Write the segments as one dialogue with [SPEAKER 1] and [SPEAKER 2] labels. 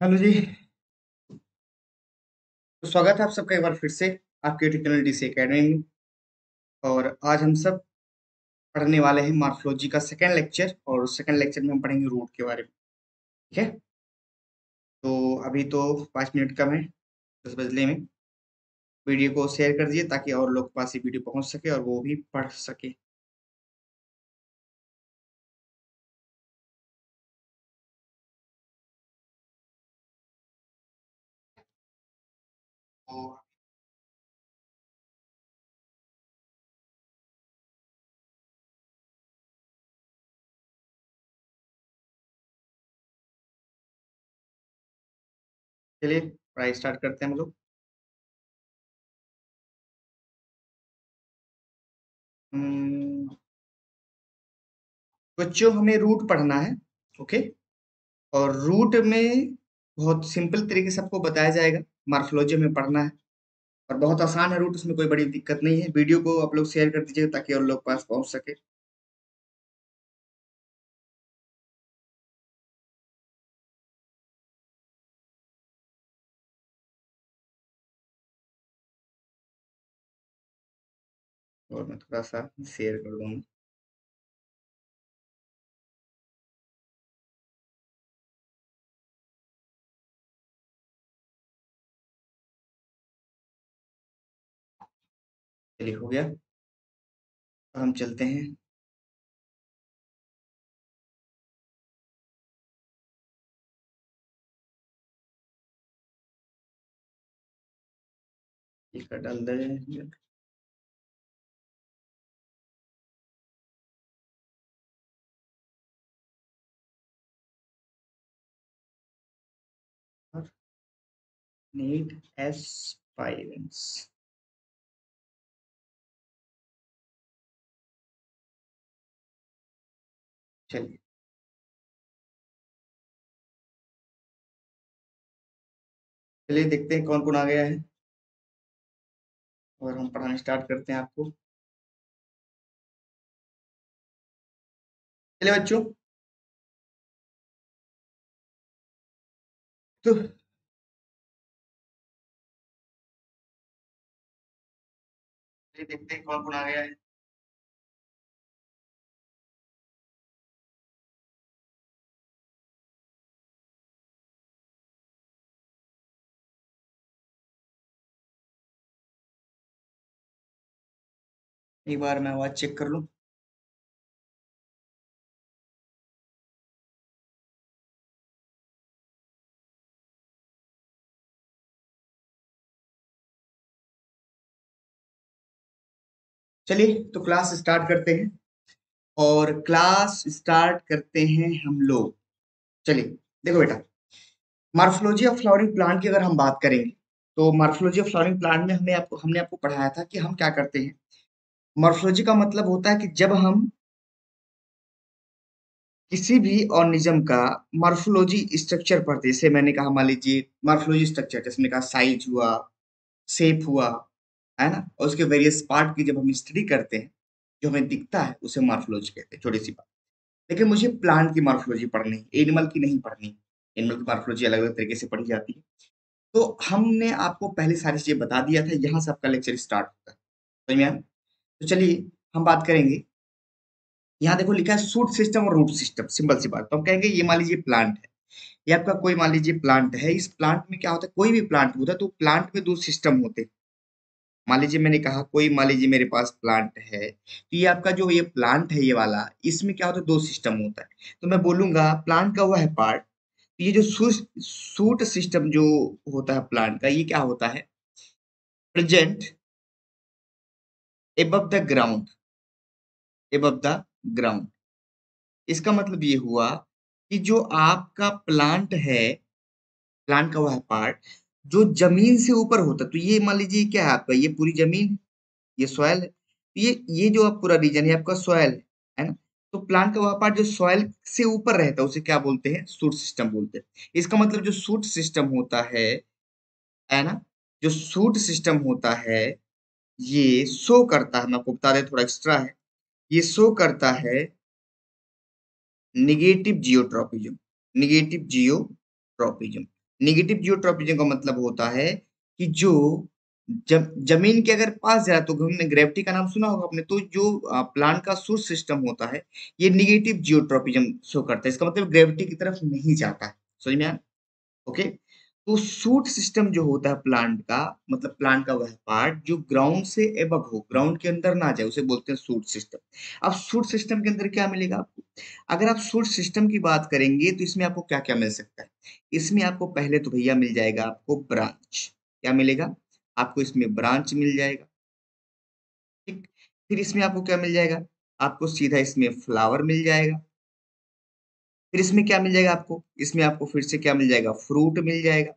[SPEAKER 1] Hello जी। तो स्वागत है आप सबका एक बार फिर से आपके यूट्यूब चैनल डीसी अकेडमी में। और आज हम सब पढ़ने वाले हैं मॉर्फोलॉजी का सेकंड लेक्चर और सेकंड लेक्चर में हम पढ़ेंगे रूट के बारे में। ठीक है? तो अभी तो पाँच मिनट कम है, दस बजले में। वीडियो को शेयर कर दीजिए ताकि और लोग पास ये वीडियो पहुँच सके और वो भी पढ़ सके। चलिए पढ़ाई स्टार्ट करते हैं हम लोग। बच्चों हमें रूट पढ़ना है, ओके? और रूट में बहुत सिंपल तरीके से आपको बताया जाएगा, मॉर्फोलॉजी में पढ़ना है। और बहुत आसान है रूट उसमें कोई बड़ी दिक्कत नहीं है। वीडियो को आप लोग शेयर कर दीजिएगा ताकि और लोग पास पहुँच सके। और मैं थोड़ा-सा शेयर कर दूँगा। चलिए हो गया। हम चलते हैं। डाल दें। NEET aspirants. चलिए। चलिए देखते हैं कौन-कौन आ गया है। और हम पढ़ाना स्टार्ट करते हैं आपको। चलिए बच्चों। तो चलिए देखते हैं कौन-कौन आ गया है। एक बार मैं आवाज़ चेक कर लूँ। चलिए तो क्लास स्टार्ट करते हैं। और क्लास स्टार्ट करते हैं हम लोग। चलिए, देखो बेटा मार्फोलॉजी ऑफ़ फ्लावरिंग प्लांट की अगर हम बात करेंगे, तो मार्फोलॉजी ऑफ़ फ्लावरिंग प्लांट में हमने आपको हमने आपको पढ़ाया था कि हम क्या करते हैं। मॉर्फोलॉजी का मतलब होता है कि जब हम किसी भी ऑर्गेनिज्म का मार्फोलॉजी स्ट्रक्चर पढ़ते जैसे मैंने कहा मान लीजिए मार्फोलॉजी स्ट्रक्चर जैसे मैंने कहा साइज़ हुआ, शेप हुआ, है ना? और उसके वेरियस पार्ट की जब हम स्टडी करते हैं, जो हमें दिखता है, उसे मार्फोलॉजी कहते हैं, छोटी-सी बात। लेकिन मुझे प्लांट की मार्फोलॉजी पढ़नी है, एनिमल की नहीं पढ़नी। एनिमल की मार्फोलॉजी अलग-अलग तरीके से पढ़ी जाती है। तो हमने आपको पहले सारी चीज़ें बता दिया था, यहाँ से आपका लेक्चर स्टार्ट होता है। समझ तो चलिए हम बात करेंगे यहाँ देखो लिखा है सूट सिस्टम और रूट सिस्टम, सिंपल सी बात। तो हम कहेंगे ये मान लीजिए प्लांट है। ये आपका कोई मान लीजिए प्लांट है, इस प्लांट में क्या होता है, कोई भी प्लांट होता है, तो प्लांट में दो सिस्टम होते हैं। मान लीजिए मैंने कहा कोई मान लीजिए मेरे पास प्लांट है, तो ये आपका जो ये प्लांट है ये वाला, इसमें क्या होता है 2 सिस्टम होता है। तो मैं बोलूँगा प्लांट का हुआ है पार्ट, ये जो शूस शूट सिस्टम जो होता है प्लांट का, ये क्या होता है present above the ground above the ground. इसका मतलब ये हुआ कि जो आपका प्लांट है, प्लांट का वह पार्ट, जो ज़मीन से ऊपर होता है, तो ये मान लीजिए क्या है आपका, ये पूरी ज़मीन, ये सॉयल है। ये ये जो आप पूरा रीजन है आपका सॉइल है, है ना? तो प्लांट का वह पार्ट जो सॉइल से ऊपर रहता है, उसे क्या बोलते हैं? सूट सिस्टम बोलते हैं। इसका मतलब जो सूट सिस्टम होता है, है ना? जो सूट सिस्टम होता है, ये शो करता है, मैं आपको बता दें थोड़ा एक्स्ट्रा है, ये शो करता है negative geotropism negative geotropism negative geotropism का मतलब होता है कि जो जब ज़मीन के अगर पास जाए तो हमने ग्रेविटी का नाम सुना होगा आपने तो जो प्लांट का सूर्य सिस्टम होता है, ये निगेटिव जियोट्रॉपिज्म शो करता है। इसका मतलब ग्रेविटी की तरफ़ नहीं जाता है। समझ में ओके तो सूट सिस्टम जो होता है प्लांट का मतलब प्लांट का वह पार्ट जो ग्राउंड से एबव हो ग्राउंड के अंदर ना जाए, उसे बोलते हैं सूट सिस्टम। अब सूट सिस्टम के अंदर क्या मिलेगा आपको? अगर आप सूट सिस्टम की बात करेंगे तो इसमें आपको क्या क्या मिल सकता है? इसमें आपको पहले तो भैया मिल जाएगा आपको ब्रांच क्या मिलेगा? आपको इसमें ब्रांच मिल जाएगा। ठीक? फिर इसमें आपको क्या मिल जाएगा? आपको सीधा इसमें फ्लावर मिल जाएगा। फिर इसमें क्या मिल जाएगा आपको? इसमें आपको फिर से क्या मिल जाएगा? फ्रूट मिल जाएगा।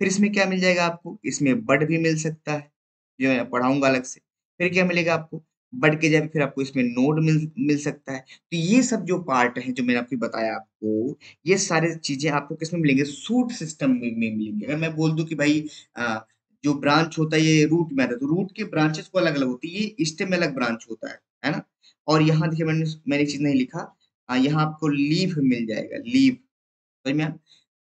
[SPEAKER 1] फिर इसमें क्या मिल जाएगा आपको? इसमें बड भी मिल सकता है। जो मैं पढ़ाऊँगा अलग से। फिर क्या मिलेगा आपको? बड के जगह फिर आपको इसमें नोड मिल मिल सकता है। तो ये सब जो पार्ट है जो मैंने आपको बताया आपको ये सारे चीज़ें आपको किसमें मिलेंगे? सूट सिस्टम में, में मिलेंगे। अगर मैं बोल दूँ कि भाई आ, जो ब्रांच होता है ये रूट में आता है तो रूट के ब्रांचेस को अलग अलग होती है। ये स्टेम में अलग ब्रांच होता है है ना? और यहाँ देखिए मैंने मैंने चीज़ नहीं लिखा। यहाँ आपको लीव मिल जाएगा, लीव। समझ में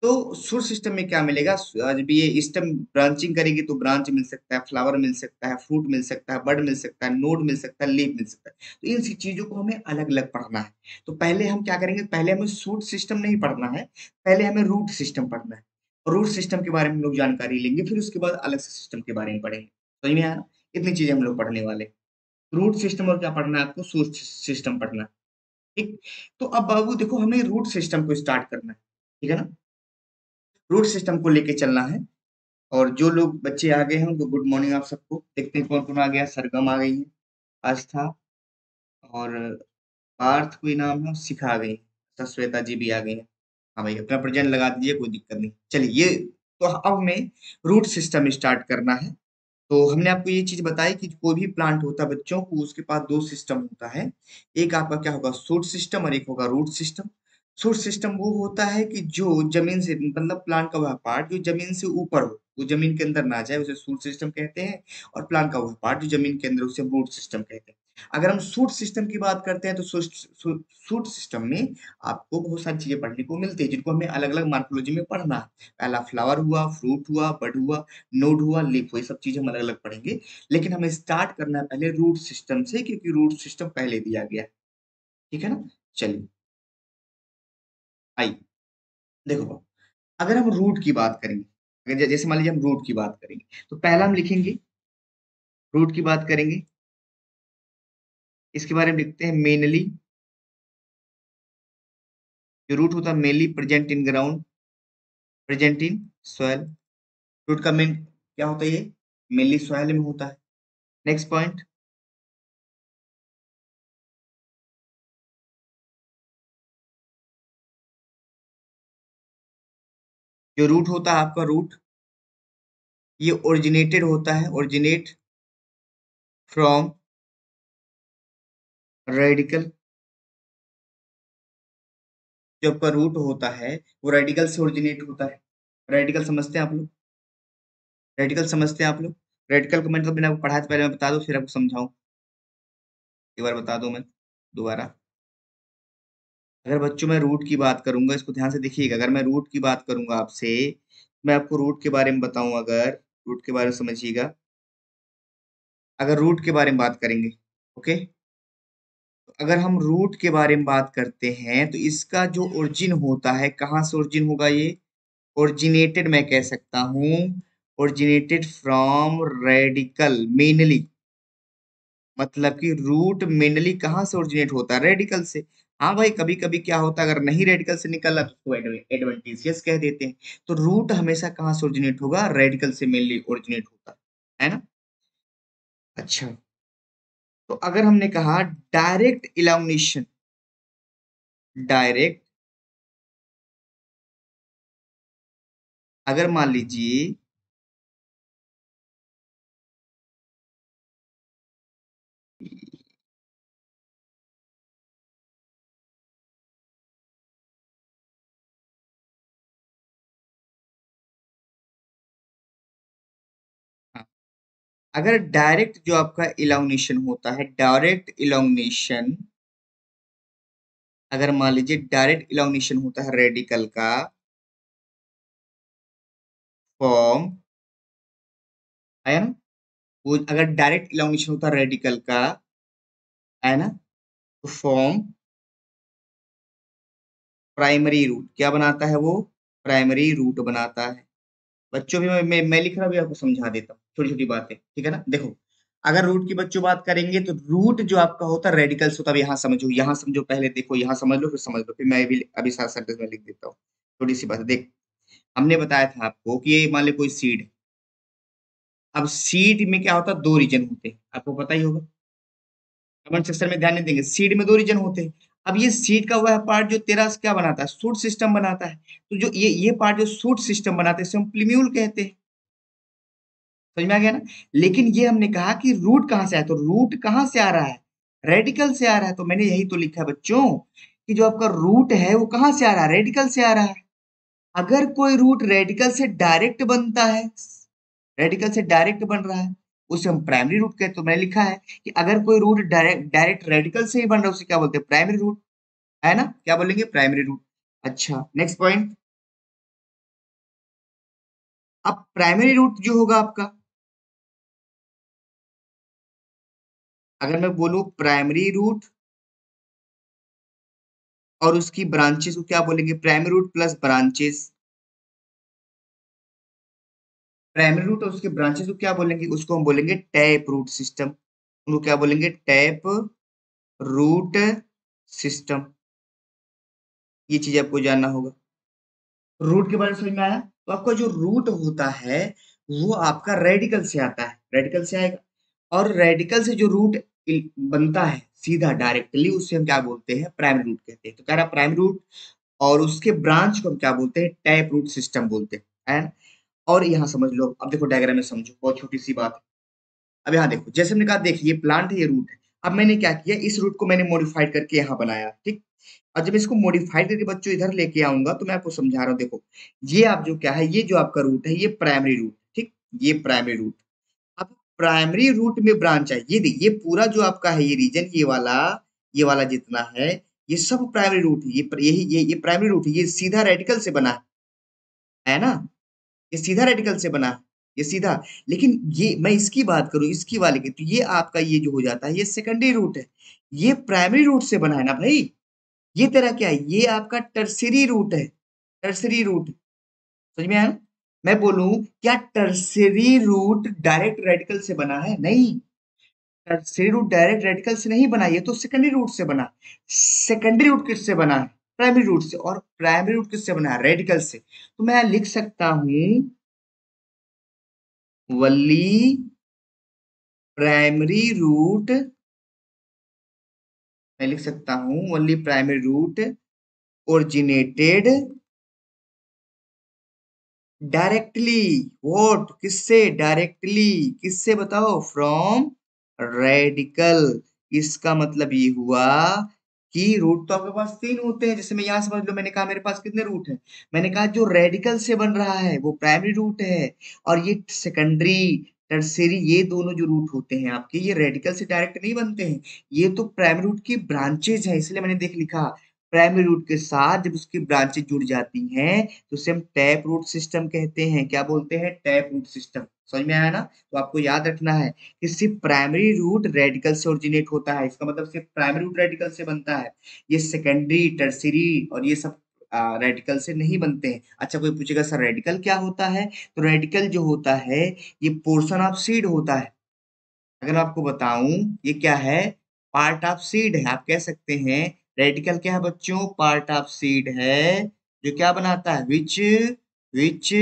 [SPEAKER 1] तो सुर सिस्टम में क्या मिलेगा? जब ये स्टेम ब्रांचिंग करेगी तो ब्रांच मिल सकता है, फ्लावर मिल सकता है, फ्रूट मिल सकता है, बर्ड मिल सकता है, नोड मिल सकता है, लीव मिल सकता है। तो इन सी चीज़ों को हमें अलग अलग पढ़ना है। तो पहले हम क्या करेंगे? पहले हमें सूट सिस्टम नहीं पढ़ना है, पहले हमें रूट सिस्टम पढ़ना है। रूट सिस्टम के बारे में हम लोग जानकारी लेंगे, फिर उसके बाद अलग से सिस्टम के बारे में पढ़ेंगे। समझ में आया? इतनी चीज़ें हम लोग पढ़ने वाले। रूट सिस्टम और क्या पढ़ना है आपको? सूट सिस्टम पढ़ना ठीक? तो अब बाबू देखो हमें रूट सिस्टम को स्टार्ट करना है, ठीक है ना? रूट सिस्टम को लेके चलना है, और जो लोग बच्चे आ गए हैं उनको गुड मॉर्निंग आप सबको, देखते हैं कौन कौन आ गया, सरगम आ गई है, आस्था, और पार्थ कोई नाम है सिखा आ गई है श्वेता जी भी आ गई है। हाँ भाई अपना प्रेजेंट लगा दीजिए, कोई दिक्कत नहीं। चलिए, ये तो अब हमें रूट सिस्टम स्टार्ट करना है। तो हमने आपको ये चीज़ बताई कि कोई भी प्लांट होता है बच्चों को, उसके पास दो सिस्टम होता है। एक आपका क्या होगा सूट सिस्टम और एक होगा रूट सिस्टम सूट सिस्टम वो होता है कि जो ज़मीन से मतलब प्लांट का वह पार्ट जो ज़मीन से ऊपर हो, वो ज़मीन के अंदर ना जाए, उसे सूट सिस्टम कहते हैं और प्लांट का वह पार्ट जो ज़मीन के अंदर उसे रूट सिस्टम कहते हैं। अगर हम सूट सिस्टम की बात करते हैं तो सूट सिस्टम में आपको बहुत सारी चीज़ें पढ़ने को मिलती है, जिनको हमें अलग अलग मार्कोलॉजी में पढ़ना है। पहला फ्लावर हुआ फ्रूट हुआ बड हुआ नोड हुआ लिप हुआ सब चीज़ें हम अलग अलग पढ़ेंगे। लेकिन हमें स्टार्ट करना है पहले रूट सिस्टम से, क्योंकि रूट सिस्टम पहले दिया गया ठीक है ना? चलिए। आई देखो, अगर हम रूट की बात करेंगे, अगर जैसे मान लीजिए हम रूट की बात करेंगे तो पहला हम लिखेंगे रूट की बात करेंगे इसके बारे में लिखते हैं मेनली जो रूट होता है mainly present in ground present in soil root का मेन क्या होता है ये? मेनली सॉयल में होता है। नेक्स्ट पॉइंट जो रूट होता है, आपका रूट ये ओरिजिनेटेड होता है ओरिजिनेट फ्रॉम रेडिकल जो आपका रूट होता है, वो रेडिकल से ओरिजिनेट होता है। रेडिकल समझते हैं आप लोग? रेडिकल समझते हैं आप लोग? रेडिकल को मैंने तो बिना पढ़ा पहले मैं बता दो, फिर आपको समझाऊं। एक बार बता दो मैं, दोबारा। अगर बच्चों मैं रूट की बात करूँगा, इसको ध्यान से देखिएगा। अगर मैं रूट की बात करूँगा आपसे, मैं आपको रूट के बारे में बताऊँ अगर रूट के बारे में समझिएगा। अगर रूट के बारे में बात करेंगे ओके तो अगर हम रूट के बारे में बात करते हैं तो इसका जो ओरिजिन होता है, कहाँ से ओरिजिन होगा ये? ओरिजिनेटेड मैं कह सकता हूँ ओरिजिनेटेड फ्रॉम रेडिकल मेनली मतलब कि रूट मेनली कहाँ से ओरिजिनेट होता है? रेडिकल से। हाँ भाई कभी कभी क्या होता है, अगर नहीं रेडिकल से निकल तो उसको कह देते हैं। तो रूट हमेशा कहाँ से ओरिजिनेट होगा? रेडिकल से मेनली ओरिजिनेट होता है ना? अच्छा। तो अगर हमने कहा डायरेक्ट इलामिनेशन डायरेक्ट अगर मान लीजिए अगर डायरेक्ट जो आपका इलाउनेशन होता है डायरेक्ट इलाउनेशन अगर मान लीजिए डायरेक्ट इलाउनेशन होता है रेडिकल का फॉर्म है ना? वो अगर डायरेक्ट इलामिनेशन होता है रेडिकल का है ना? तो फॉर्म प्राइमरी रूट क्या बनाता है वो? प्राइमरी रूट बनाता है। बच्चों भी मैं, मैं, मैं लिख रहा भी आपको समझा देता हूँ। छोटी छोटी बातें, ठीक है ना? देखो, अगर रूट की बच्चों बात करेंगे तो रूट जो आपका होता है रेडिकल्स होता है यहाँ समझो यहाँ समझो, पहले देखो, यहाँ समझ लो, फिर समझ लो, फिर मैं भी अभी साथ सेंटेंस में लिख देता हूँ छोटी सी बात। देख, हमने बताया था आपको कि ये मान लो कोई सीड अब सीड में क्या होता है? दो रीजन होते हैं, आपको पता ही होगा। कमेंट सेक्शन में ध्यान नहीं देंगे सीड में दो रीजन होते हैं। अब ये सीड का वह पार्ट जो तेरा क्या बनाता है? सूट सिस्टम बनाता है। तो जो ये ये पार्ट जो सूट सिस्टम बनाते हैं हम प्लीम्यूल कहते हैं। समझ में आ गया ना? लेकिन ये हमने कहा कि रूट कहाँ से आया? तो रूट कहाँ से आ रहा है? रेडिकल से आ रहा है। तो मैंने यही तो लिखा है बच्चों, कि जो आपका रूट है, वो कहाँ से आ रहा है? रेडिकल से आ रहा है। अगर कोई रूट रेडिकल से डायरेक्ट बनता है रेडिकल से डायरेक्ट बन रहा है, उसे हम प्राइमरी रूट कहते तो मैंने लिखा है कि अगर कोई रूट डायरेक्ट डायरेक्ट रेडिकल से ही बन रहा है, उसे क्या बोलते हैं? प्राइमरी रूट है ना? क्या बोलेंगे? प्राइमरी रूट अच्छा नेक्स्ट पॉइंट अब प्राइमरी रूट जो होगा आपका अगर मैं बोलूँ प्राइमरी रूट और उसकी ब्रांचेस को क्या बोलेंगे? Primary root plus branches primary root और उसके ब्रांचेस को क्या बोलेंगे? उसको हम बोलेंगे टैप रूट सिस्टम उनको क्या बोलेंगे? टैप रूट सिस्टम ये चीज़ आपको जानना होगा। रूट के बारे में समझ में आया? तो आपका जो रूट होता है, वो आपका रेडिकल से आता है। रेडिकल से आएगा। और रेडिकल से जो रूट बनता है, सीधा डायरेक्टली उससे हम क्या बोलते हैं? प्राइमरी रूट कहते हैं। तो कह रहा प्राइमरी रूट और उसके ब्रांच को हम क्या बोलते हैं? टैप रूट सिस्टम बोलते हैं और यहाँ समझ लो, अब देखो डायग्राम में समझो, बहुत छोटी सी बात है। अब यहाँ देखो, जैसे हमने कहा, देखिए, ये प्लांट है, ये रूट है। अब मैंने क्या किया, इस रूट को मैंने मॉडिफाइड करके यहाँ बनाया, ठीक? और जब इसको मॉडिफाइड करके बच्चों इधर लेके आऊँगा तो मैं आपको समझा रहा हूँ, देखो, ये आप जो क्या है, ये जो आपका रूट है, ये प्राइमरी रूट ठीक? ये प्राइमरी रूट प्राइमरी रूट में ब्रांच है। ये ये पूरा जो आपका है ये रीजन ये वाला ये वाला जितना है ये सब प्राइमरी रूट है। ये यही ये, ये प्राइमरी रूट है। ये सीधा रेडिकल से बना है। है ना? ये सीधा रेडिकल से बना ये सीधा। लेकिन ये मैं इसकी बात करूँ इसकी वाले की तो ये आपका ये जो हो जाता है ये सेकेंडरी रूट है। ये प्राइमरी रूट से बना है ना भाई? ये तेरा क्या है? ये आपका टर्सरी रूट है। टर्सरी रूट समझ में आया? मैं बोलूँ, क्या टर्सरी रूट डायरेक्ट रेडिकल से बना है? नहीं। टर्सरी रूट डायरेक्ट रेडिकल से नहीं बना, ये तो सेकेंडरी रूट से बना। सेकेंडरी रूट किससे बना है? प्राइमरी रूट से। और प्राइमरी रूट किससे बना है? रेडिकल से। तो मैं लिख सकता हूँ, वल्ली प्राइमरी रूट मैं लिख सकता हूँ, वल्ली primary root originated directly what किससे? डायरेक्टली, किससे बताओ? From radicle. इसका मतलब ये हुआ कि रूट तो आपके पास तीन होते हैं। जैसे मैं यहाँ समझ लो, मैंने कहा मेरे पास कितने रूट हैं? मैंने कहा जो रेडिकल से बन रहा है, वो प्राइमरी रूट है और ये सेकेंडरी, टर्सरी, ये दोनों जो रूट होते हैं आपके, ये रेडिकल से डायरेक्ट नहीं बनते हैं। ये तो प्राइमरी रूट की ब्रांचेज है, इसलिए मैंने देख लिखा। प्राइमरी रूट के साथ जब उसकी ब्रांचेज जुड़ जाती हैं तो उसे हम टैप रूट सिस्टम कहते हैं। क्या बोलते हैं? टैप रूट सिस्टम समझ में आया ना? तो आपको याद रखना है कि सिर्फ़ प्राइमरी रूट रेडिकल से ओरिजिनेट होता है। इसका मतलब सिर्फ़ प्राइमरी रूट रेडिकल से बनता है। ये सेकेंडरी टर्सरी और ये सब रेडिकल से नहीं बनते हैं। अच्छा कोई पूछेगा, सर रेडिकल क्या होता है? तो रेडिकल जो होता है, ये पोर्शन ऑफ़ सीड होता है। अगर आपको बताऊँ, ये क्या है? पार्ट ऑफ़ सीड है। आप कह सकते हैं रेडिकल क्या है बच्चों? पार्ट ऑफ़ सीड है, जो क्या बनाता है? विच विच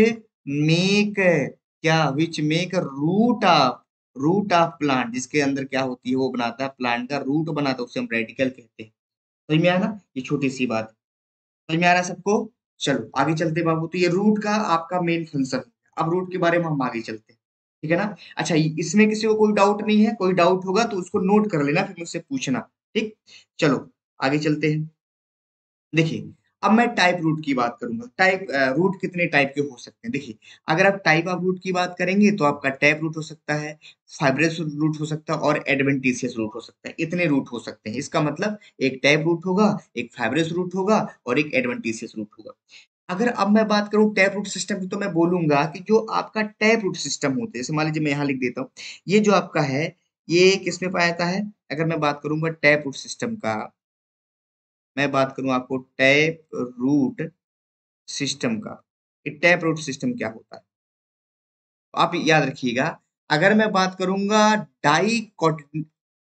[SPEAKER 1] मेक क्या? Which make root of root of plant जिसके अंदर क्या होती है, वो बनाता है प्लांट का रूट बनाता है, उसे हम रेडिकल कहते हैं। समझ में आया ना? ये छोटी सी बात। समझ में आ रहा है सबको? चलो, आगे चलते बाबू। तो ये रूट का आपका मेन फ़ंक्शन अब रूट के बारे में हम आगे चलते हैं। ठीक है ना? अच्छा इसमें किसी को कोई डाउट नहीं है, कोई डाउट होगा तो उसको नोट कर लेना, फिर मुझसे पूछना। ठीक? चलो आगे चलते हैं। देखिए, अब मैं टाइप रूट की बात करूँगा। टाइप रूट कितने टाइप के हो सकते हैं? देखिए, अगर आप टाइप ऑफ़ रूट की बात करेंगे तो आपका टैप रूट हो सकता है फाइब्रस रूट हो सकता है और एडवेंटिशियस रूट हो सकता है। इतने रूट हो सकते हैं। इसका मतलब एक टैप रूट होगा, एक फाइब्रस रूट होगा और एक एडवेंटिशियस रूट होगा। अगर अब मैं बात करूँ टैप रूट सिस्टम की तो मैं बोलूँगा कि जो आपका टैप रूट सिस्टम होते हैं, जैसे मान लीजिए मैं यहाँ लिख देता हूँ, ये जो आपका है, ये किसमें पाया जाता है? अगर मैं बात करूँगा टैप रूट सिस्टम का मैं बात करूँ आपको टैप रूट सिस्टम का टैप रूट सिस्टम क्या होता है। आप याद रखिएगा, अगर मैं बात करूँगा डाइकोट,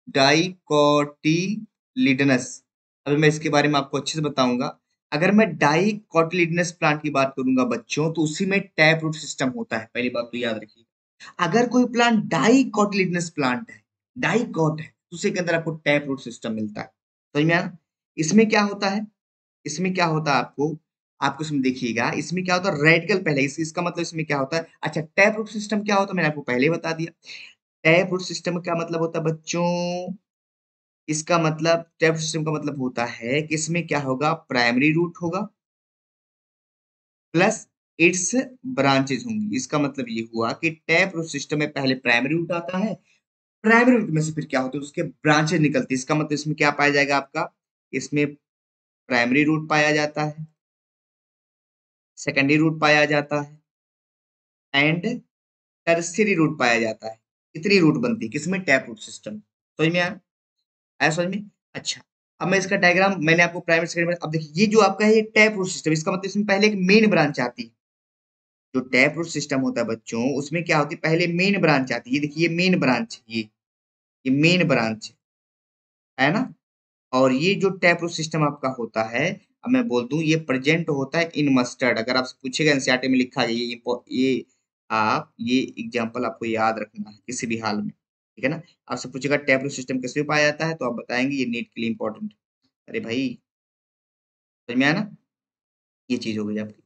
[SPEAKER 1] डाइकोटिलिडनस, अभी मैं इसके बारे में आपको अच्छे से बताऊँगा। अगर मैं डाइकोटिलिडनस प्लांट की बात करूँगा बच्चों तो उसी में टैप रूट सिस्टम होता है, पहली बात तो याद रखिएगा। अगर कोई प्लांट डाइकोटिलिडनस प्लांट है, डाइकॉट है तो उसी के अंदर आपको टैप रूट सिस्टम मिलता है। समझ में आया? इसमें क्या होता है? इसमें क्या होता है आपको? आपको इसमें देखिएगा इसमें क्या होता है? रेडिकल पहले इस, इसका मतलब इसमें क्या होता है? अच्छा टैप रूट सिस्टम क्या होता है? मैंने आपको पहले बता दिया। टैप रूट सिस्टम का मतलब होता है बच्चों इसका मतलब टैप सिस्टम का मतलब होता है कि इसमें क्या होगा? प्राइमरी रूट होगा प्लस इट्स ब्रांचेज होंगी। इसका मतलब ये हुआ कि टैप रूट सिस्टम में पहले प्राइमरी रूट आता है प्राइमरी रूट में से फिर क्या होता है? उसके ब्रांचेज निकलती है। इसका मतलब इसमें क्या पाया जाएगा आपका? इसमें प्राइमरी रूट पाया जाता है सेकेंडरी रूट पाया जाता है एंड टर्सरी रूट पाया जाता है। कितनी रूट बनती है? किसमें? टैप रूट सिस्टम समझ में आया? समझ में? अच्छा अब मैं इसका डायग्राम मैंने आपको प्राइमरी सेकेंडरी अब देखिए, ये जो आपका है, ये टैप रूट सिस्टम इसका मतलब इसमें पहले एक मेन ब्रांच आती है। जो टैप रूट सिस्टम होता है बच्चों, उसमें क्या होती है? पहले मेन ब्रांच आती है। ये देखिए, ये मेन ब्रांच ये ये मेन ब्रांच है ना? और ये जो टैप रूट सिस्टम आपका होता है, अब मैं बोल दूँ, ये प्रेजेंट होता है इन मस्टर्ड। अगर आपसे पूछेगा एनसीआरटी में लिखा है ये ये आप, ये एग्जांपल आपको याद रखना है किसी भी हाल में, ठीक है ना? आपसे पूछेगा टैप रूट सिस्टम कैसे पाया जाता है तो आप बताएँगे ये नीट के लिए इंपॉर्टेंट अरे भाई! समझ में आया ना? ये चीज़ हो गई आपकी।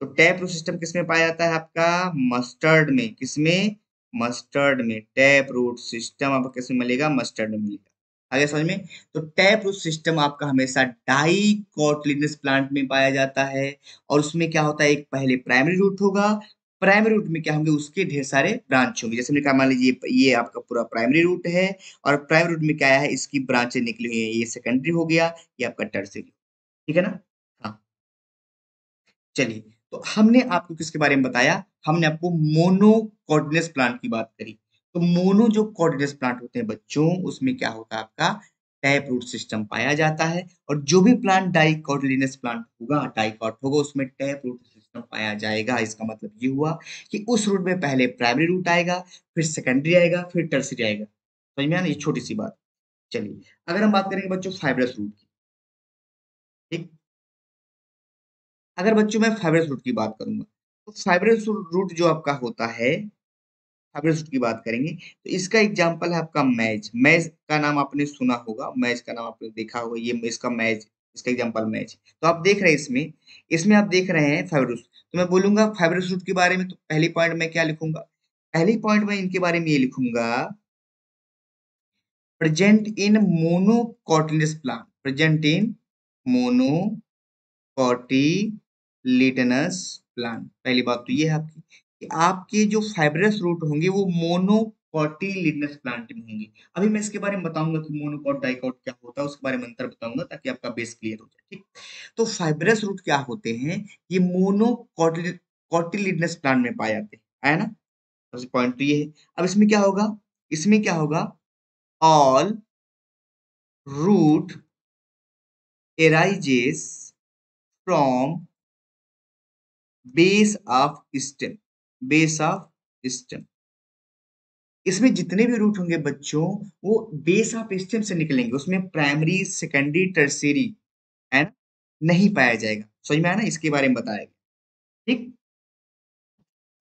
[SPEAKER 1] तो टैप रूट सिस्टम किसमें पाया जाता है आपका? मस्टर्ड में। किसमें मस्टर्ड में। टैप रूट सिस्टम आपको किसमें मिलेगा? मस्टर्ड में मिलेगा। आगे समझ में? तो टैप रूट सिस्टम आपका हमेशा डाइकोटिलिडनस प्लांट में पाया जाता है और उसमें क्या होता है? एक पहले प्राइमरी रूट होगा। प्राइमरी रूट में क्या होंगे? उसके ढेर सारे ब्रांच होंगे। जैसे मैंने कहा, मान लीजिए ये आपका पूरा प्राइमरी रूट है और प्राइमरी रूट में क्या है? इसकी ब्रांचें निकली हुई है। ये सेकेंडरी हो गया, ये आपका टर्सरी ठीक है ना? हाँ। चलिए तो हमने आपको किसके बारे में बताया? हमने आपको मोनोकोर्डिनस प्लांट की बात करी। तो मोनो जो कोऑर्डिनेट्स प्लांट होते हैं बच्चों, उसमें क्या होता है आपका? टैप रूट सिस्टम पाया जाता है और जो भी प्लांट डाइकोटिलिनस प्लांट होगा, डाइकॉट होगा, उसमें टैप रूट सिस्टम पाया जाएगा। इसका मतलब ये हुआ कि उस रूट में पहले प्राइमरी रूट आएगा, फिर सेकेंडरी आएगा, फिर टर्सरी आएगा। समझ में ये छोटी सी बात। चलिए, अगर हम बात करेंगे बच्चों फाइब्रस रूट की, ठीक? अगर बच्चों मैं फाइब्रस रूट की बात करूँगा तो फाइब्रस रूट जो आपका होता है हाइब्रिड की बात करेंगे। तो इसका एग्जांपल है आपका मैज। मैज का नाम आपने सुना होगा। मैज का नाम आपने देखा होगा। ये इसका मैज, इसका एग्जांपल मैज। तो आप देख रहे हैं इसमें इसमें आप देख रहे हैं फाइब्रोस तो मैं बोलूँगा फाइब्रोस रूट के बारे में तो पहली पॉइंट में क्या लिखूँगा? पहली पॉइंट में इनके बारे में ये लिखूँगा। Present in monocotyledonous plant present in monocotyledonous plant पहली बात तो ये है आपकी। कि आपके जो फाइब्रस रूट होंगे, वो मोनोकॉटिलिडनस प्लांट में होंगे। अभी मैं इसके बारे में बताऊँगा कि मोनोकॉट डाइकॉट क्या होता है, उसके बारे में अंतर बताऊँगा ताकि आपका बेस क्लियर हो जाए, ठीक? तो फाइब्रस रूट क्या होते हैं? ये मोनोकॉटिलिडनस प्लांट में पाए जाते हैं ना? सबसे पॉइंट तो ये है। अब इसमें क्या होगा? इसमें क्या होगा? All root arises from base of stem base of stem इसमें जितने भी रूट होंगे बच्चों, वो बेस ऑफ़ स्टेम से निकलेंगे। उसमें प्राइमरी सेकेंडरी टर्सरी है नहीं पाया जाएगा। समझ में आया ना? इसके बारे में बताया ठीक?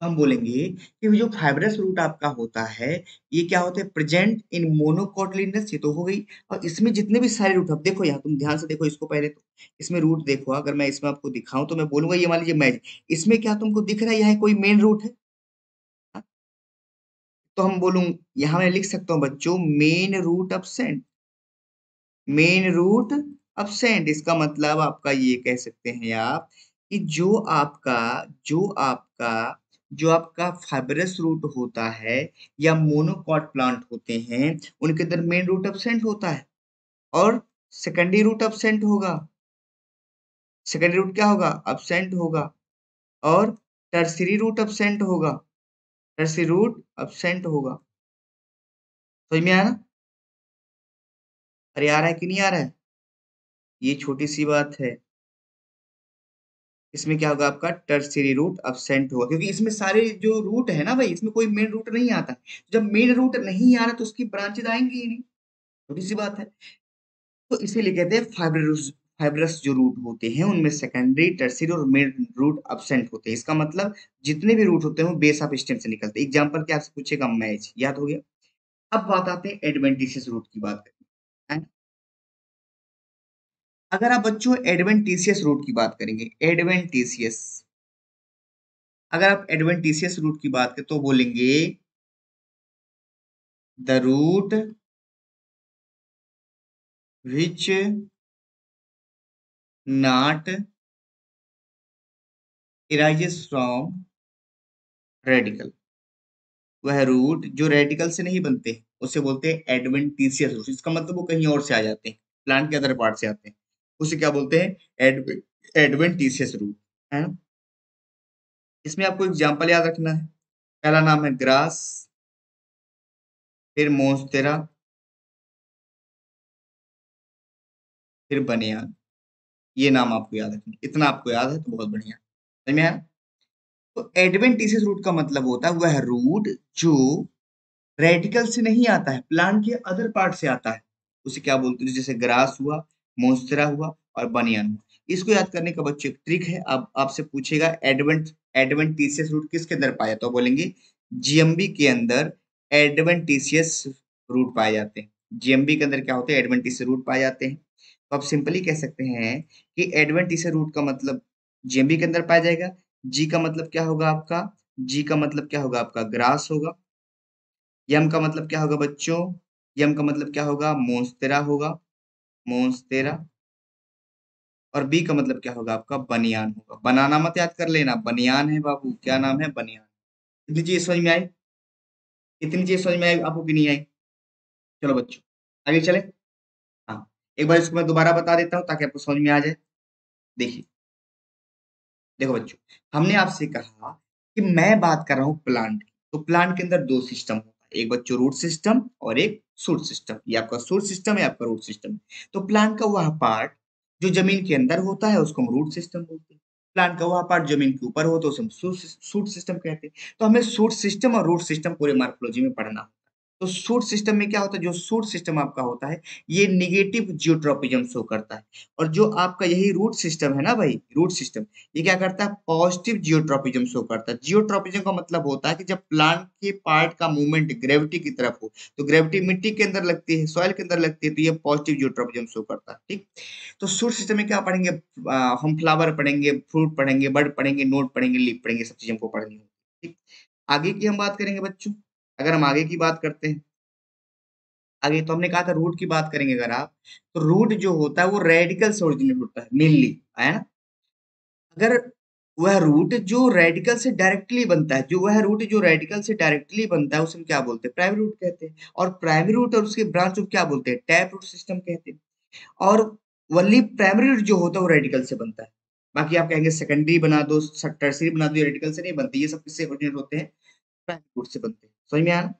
[SPEAKER 1] हम बोलेंगे कि जो फाइब्रस रूट आपका होता है, ये क्या होता है? प्रेजेंट इन मोनोकोटलिनस ये तो हो गई। और इसमें जितने भी सारे रूट अब देखो यहाँ, तुम ध्यान से देखो इसको पहले तो। इसमें रूट देखो, अगर मैं इसमें आपको दिखाऊँ तो मैं बोलूँगा, ये मान लीजिए मैच इसमें क्या तुमको दिख रहा है? यहाँ कोई मेन रूट है। हाँ? तो हम बोलूँ, यहाँ मैं लिख सकता हूँ बच्चों main root absent main root absent इसका मतलब आपका ये कह सकते हैं आप कि जो आपका जो आपका जो आपका फाइबरस रूट होता है या मोनोकॉट प्लांट होते हैं, उनके अंदर मेन रूट एबसेंट होता है। और सेकेंडरी रूट एबसेंट होगा। सेकेंडरी रूट क्या होगा? एबसेंट होगा। और टर्सरी रूट अब्सेंट होगा। टर्सरी रूट अब्सेंट होगा। समझ में आया ना? अरे आ रहा है कि नहीं आ रहा है? ये छोटी सी बात है। इसमें क्या होगा आपका? टर्सरी रूट अब्सेंट होगा। क्योंकि इसमें सारे जो रूट है ना भाई, इसमें कोई मेन रूट नहीं आता। जब मेन रूट नहीं आ रहा तो उसकी ब्रांचेज आएँगी ही नहीं। छोटी सी बात है। तो इसीलिए कहते हैं फाइब्रस फाइब्रस जो रूट होते हैं, उनमें सेकेंडरी टर्सरी और मेन रूट अब्सेंट होते हैं। इसका मतलब जितने भी रूट होते हैं, वो बेस ऑफ़ स्टेम से निकलते हैं। एग्ज़ाम्पल क्या आपसे पूछेगा, मैच। याद हो गया? अब बात आते हैं एडवेंटिशियस रूट की बात अगर आप बच्चों एडवेंटिशियस रूट की बात करेंगे एडवेंटिशियस अगर आप एडवेंटिशियस रूट की बात करें तो बोलेंगे the root which not arises from radicle. वह रूट जो रेडिकल से नहीं बनते, उसे बोलते हैं एडवेंटिशियस रूट। इसका मतलब वो कहीं और से आ जाते हैं, प्लांट के अदर पार्ट से आते हैं। उसे क्या बोलते हैं? एडवेंटिशियस रूट है इसमें आपको एग्जांपल याद रखना है। पहला नाम है ग्रास फिर मोस्तेरा फिर बनियान। ये नाम आपको याद रखना इतना आपको याद है तो बहुत बढ़िया। समझ में तो एडवेंटिशियस रूट का मतलब होता है वह रूट जो रेडिकल से नहीं आता है प्लांट के अदर पार्ट से आता है। उसे क्या बोलते हैं? जैसे ग्रास हुआ मोस्टरा हुआ और बनियान हुआ। इसको याद करने का बच्चों एक ट्रिक है। आप, आपसे पूछेगा एडवेंट एडवेंटिशियस रूट किसके अंदर पाया तो बोलेंगे जीएमबी के अंदर एडवेंटिशियस रूट पाए जाते हैं। जीएमबी के अंदर क्या होते हैं? एडवेंटिशियस रूट पाए जाते हैं। तो आप सिंपली कह सकते हैं कि एडवेंटिशियस रूट का मतलब जीएमबी के अंदर पाया जाएगा। जी का मतलब क्या होगा आपका? जी का मतलब क्या होगा आपका? ग्रास होगा। यम का मतलब क्या होगा बच्चों? यम का मतलब क्या होगा? मोस्तेरा होगा। मोस्तेरा और बी का मतलब क्या होगा? आपका बनियान होगा। बनाना मत याद कर लेना। बनियान है बाबू। क्या नाम है? बनियान। इतनी चीज़ समझ में आई? इतनी चीज़ समझ में आई आपको कि नहीं आई? चलो बच्चों, आगे चले। हाँ एक बार इसको मैं दोबारा बता देता हूँ ताकि आपको समझ में आ जाए। देखिए। देखो बच्चों, हमने आपसे कहा कि मैं बात कर रहा हूँ प्लांट की। तो प्लांट के अंदर दो सिस्टम है। एक बच्चों रूट सिस्टम और एक सूट सिस्टम ये आपका सूट सिस्टम है, आपका रूट सिस्टम तो प्लांट का वह पार्ट जो ज़मीन के अंदर होता है, उसको हम रूट सिस्टम बोलते हैं। प्लांट का वह पार्ट ज़मीन के ऊपर हो तो उसे हम सूट सिस्टम कहते हैं। तो हमें सूट सिस्टम और रूट सिस्टम पूरे मार्कोलॉजी में पढ़ना तो सूट सिस्टम में क्या होता है? जो सूट सिस्टम आपका होता है, ये निगेटिव जियोट्रोपिज्म शो करता है। और जो आपका यही रूट सिस्टम है ना भाई रूट सिस्टम ये क्या करता है? पॉजिटिव जियोट्रोपिज्म शो करता है। जियोट्रोपिज्म का मतलब होता है कि जब प्लांट के पार्ट का मूवमेंट ग्रेविटी की तरफ़ हो तो ग्रेविटी मिट्टी के अंदर लगती है सॉइल के अंदर लगती है तो ये पॉजिटिव जियोट्रोपिज्म शो करता है, ठीक? तो सूट सिस्टम में क्या पढ़ेंगे? हम फ्लावर पढ़ेंगे फ्रूट पढ़ेंगे बर्ड पढ़ेंगे नोट पढ़ेंगे लीप पढ़ेंगे, सब चीज़ हमको पढ़नी होगी, ठीक? आगे की हम बात करेंगे बच्चों। अगर हम आगे की बात करते हैं। आगे तो हमने कहा था रूट की बात करेंगे अगर आप तो रूट जो होता है वो रेडिकल से ओरिजिनेट होता है मेनली है ना? अगर वह रूट जो रेडिकल से डायरेक्टली बनता है, जो वह रूट जो रेडिकल से डायरेक्टली बनता है, उसे हम क्या बोलते हैं? प्राइमरी रूट कहते हैं। और प्राइमरी रूट और उसके ब्रांच को क्या बोलते हैं? टैप रूट सिस्टम कहते हैं। और वनली प्राइमरी रूट जो होता है वो रेडिकल से बनता है। बाकी आप कहेंगे सेकेंडरी बना दो टर्सरी बना दो रेडिकल से नहीं बनते, ये सब किससे ओरिजिनेट होते हैं? प्राइमरी रूट से बनते हैं। समझ में आया?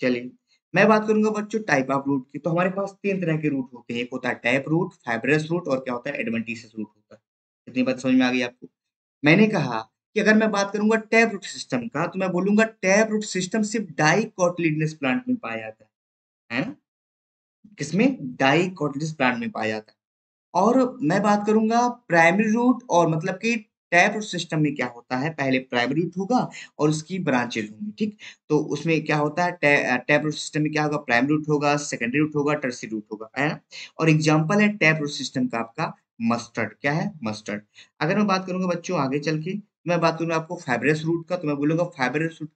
[SPEAKER 1] चलिए, मैं बात करूँगा बच्चों टाइप ऑफ़ रूट की। तो हमारे पास तीन तरह के रूट होते हैं। एक होता है टैप रूट फाइब्रस रूट और क्या होता है एडवेंटिशियस रूट होता है। इतनी बात समझ में आ गई आपको? मैंने कहा कि अगर मैं बात करूँगा टैप रूट सिस्टम का तो मैं बोलूँगा टैप रूट सिस्टम सिर्फ़ डाइकोटिलिडनस प्लांट में पाया जाता है। है ना? किसमें? डाइकोटिलिडनस प्लांट में पाया जाता है। और मैं बात करूँगा प्राइमरी रूट और मतलब कि रूट सिस्टम में क्या होता है? पहले प्राइमरी रूट होगा और उसकी ब्रांचेज होंगी, ठीक? तो उसमें क्या होता है? टैप रूट सिस्टम में क्या होगा? प्राइमरी रूट होगा सेकेंडरी रूट होगा टर्सी रूट होगा, है ना? और एग्ज़ाम्पल है टैप रूट सिस्टम का आपका मस्टर्ड क्या है? मस्टर्ड अगर मैं बात करूँगा बच्चों आगे चल के, मैं बात करूँगा आपको फाइबरस रूट का तो मैं बोलूँगा फाइबरस रूट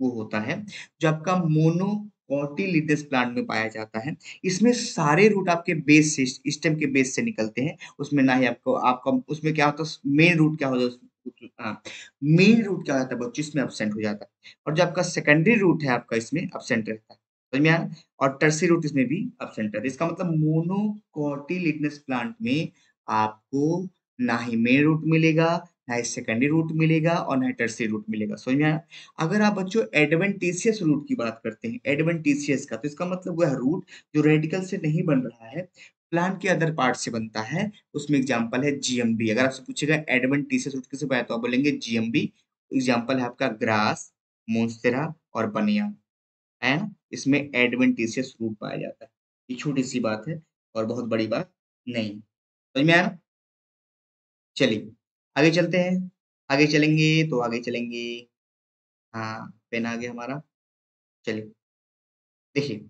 [SPEAKER 1] वो होता है जो आपका मोनो कॉटिलिडस प्लांट में पाया जाता है। इसमें सारे रूट आपके बेस से स्टेम के बेस से निकलते हैं। उसमें ना ही आपको, आपका, उसमें क्या होता है मेन रूट क्या हो जाता है हाँ मेन रूट क्या होता है, बच्चों, इसमें अपसेंट हो जाता है। और जो आपका सेकेंडरी रूट है, आपका इसमें अपसेंट रहता है। समझ और टर्सी रूट इसमें भी अपसेंट रहता है। इसका मतलब मोनोकॉटिलिडनस प्लांट में आपको ना ही मेन रूट मिलेगा ना सेकेंडरी रूट मिलेगा और ना टर्सरी रूट मिलेगा। समझ में अगर आप बच्चों एडवेंटिशियस रूट की बात करते हैं एडवेंटिशियस का तो इसका मतलब वह रूट जो रेडिकल से नहीं बन रहा है प्लांट के अदर पार्ट से बनता है। उसमें एग्ज़ाम्पल है जीएमबी अगर आपसे पूछेगा एडवेंटिशियस रूट किसे बनाया तो आप बोलेंगे जीएमबी एग्ज़ाम्पल है आपका ग्रास मोन्स्टेरा और बनिया। है इसमें एडवेंटिशियस रूट पाया जाता है। ये छोटी सी बात है और बहुत बड़ी बात नहीं। समझ में आया? चलिए। आगे चलते हैं। आगे चलेंगे तो आगे चलेंगे। हाँ पेन आ गया हमारा। चलिए। देखिए,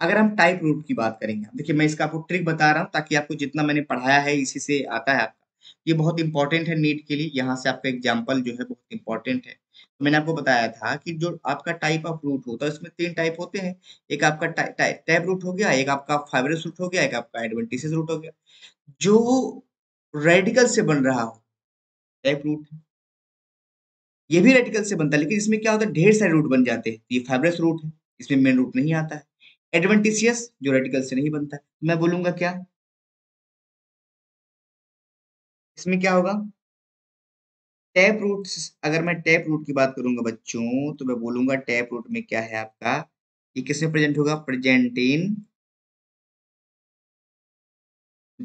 [SPEAKER 1] अगर हम टाइप रूट की बात करेंगे, देखिए मैं इसका आपको ट्रिक बता रहा हूँ ताकि आपको जितना मैंने पढ़ाया है, इसी से आता है आपका। ये बहुत इंपॉर्टेंट है नीट के लिए। यहाँ से आपका एग्ज़ाम्पल जो है बहुत इंपॉर्टेंट है। तो मैंने आपको बताया था कि जो आपका टाइप ऑफ़ रूट होता है, उसमें तीन टाइप होते हैं। एक आपका टैप रूट हो गया, एक आपका फाइबरस रूट हो गया, एक आपका एडवेंटिस रूट हो गया। जो रेडिकल से बन रहा हो टैप रूट ये भी रेडिकल से बनता है, लेकिन इसमें क्या होता है? ढेर सारे रूट बन जाते हैं। ये फाइबरस रूट है, इसमें मेन रूट नहीं आता है। एडवेंटिशियस जो रेडिकल से नहीं बनता मैं बोलूँगा क्या? इसमें क्या होगा? टैप रूट अगर मैं टैप रूट की बात करूँगा बच्चों तो मैं बोलूँगा टैप रूट में क्या है आपका? ये किसमें प्रेजेंट होगा? Present in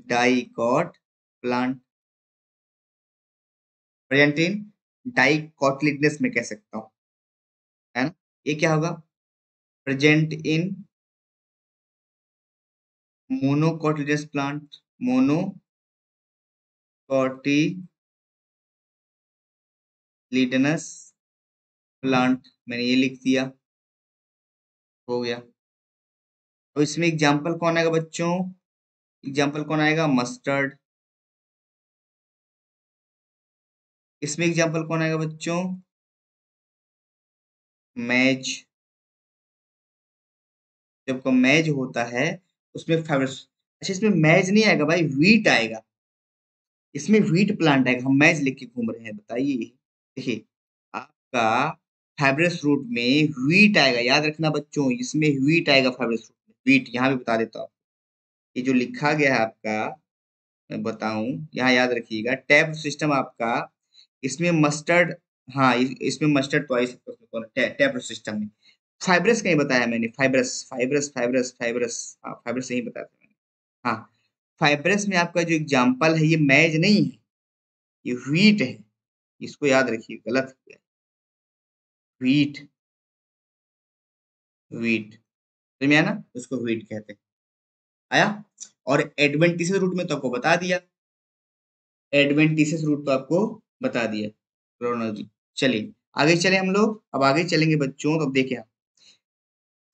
[SPEAKER 1] dicot plant present in dicotyledonous में कह सकता हूँ। है ना? ये क्या होगा? Present in monocotyledonous plant monocotyledonous plant मैंने ये लिख दिया। हो गया। तो इसमें एग्जांपल कौन आएगा बच्चों? एग्जांपल कौन आएगा? मस्टर्ड इसमें एग्जांपल कौन आएगा बच्चों? मैज जब को मैज होता है, उसमें फाइबर अच्छा इसमें मैज नहीं आएगा भाई वीट आएगा। इसमें वीट प्लांट आएगा। हम मैज लिख के घूम रहे हैं, बताइए। देखिए, आपका फाइब्रस रूट में वीट आएगा। याद रखना बच्चों, इसमें वीट आएगा फाइब्रस रूट में। वीट यहाँ भी बता देता हूँ। ये जो लिखा गया है आपका, मैं बताऊँ, यहाँ याद रखिएगा। टैब सिस्टम आपका इसमें मस्टर्ड हाँ इसमें मस्टर्ड तो आई टैब सिस्टम में। फाइब्रस कहीं बताया मैंने फाइब्रस फाइब्रस फाइब्रस फाइब्रस हाँ फाइब्रस यही बताया था मैंने। हाँ फाइब्रस में आपका जो एग्ज़ाम्पल है, ये मैज नहीं है, ये व्हीट है। इसको याद रखिए, गलत गया। व्हीट व्हीट समझ में आया ना? उसको व्हीट कहते हैं। आया? और एडवेंटिसिस रूट में तो आपको बता दिया। एडवेंटिसिस रूट तो आपको बता दिया क्रोनोलॉजी चलिए, आगे चले हम लोग। अब आगे चलेंगे बच्चों तो अब देखिए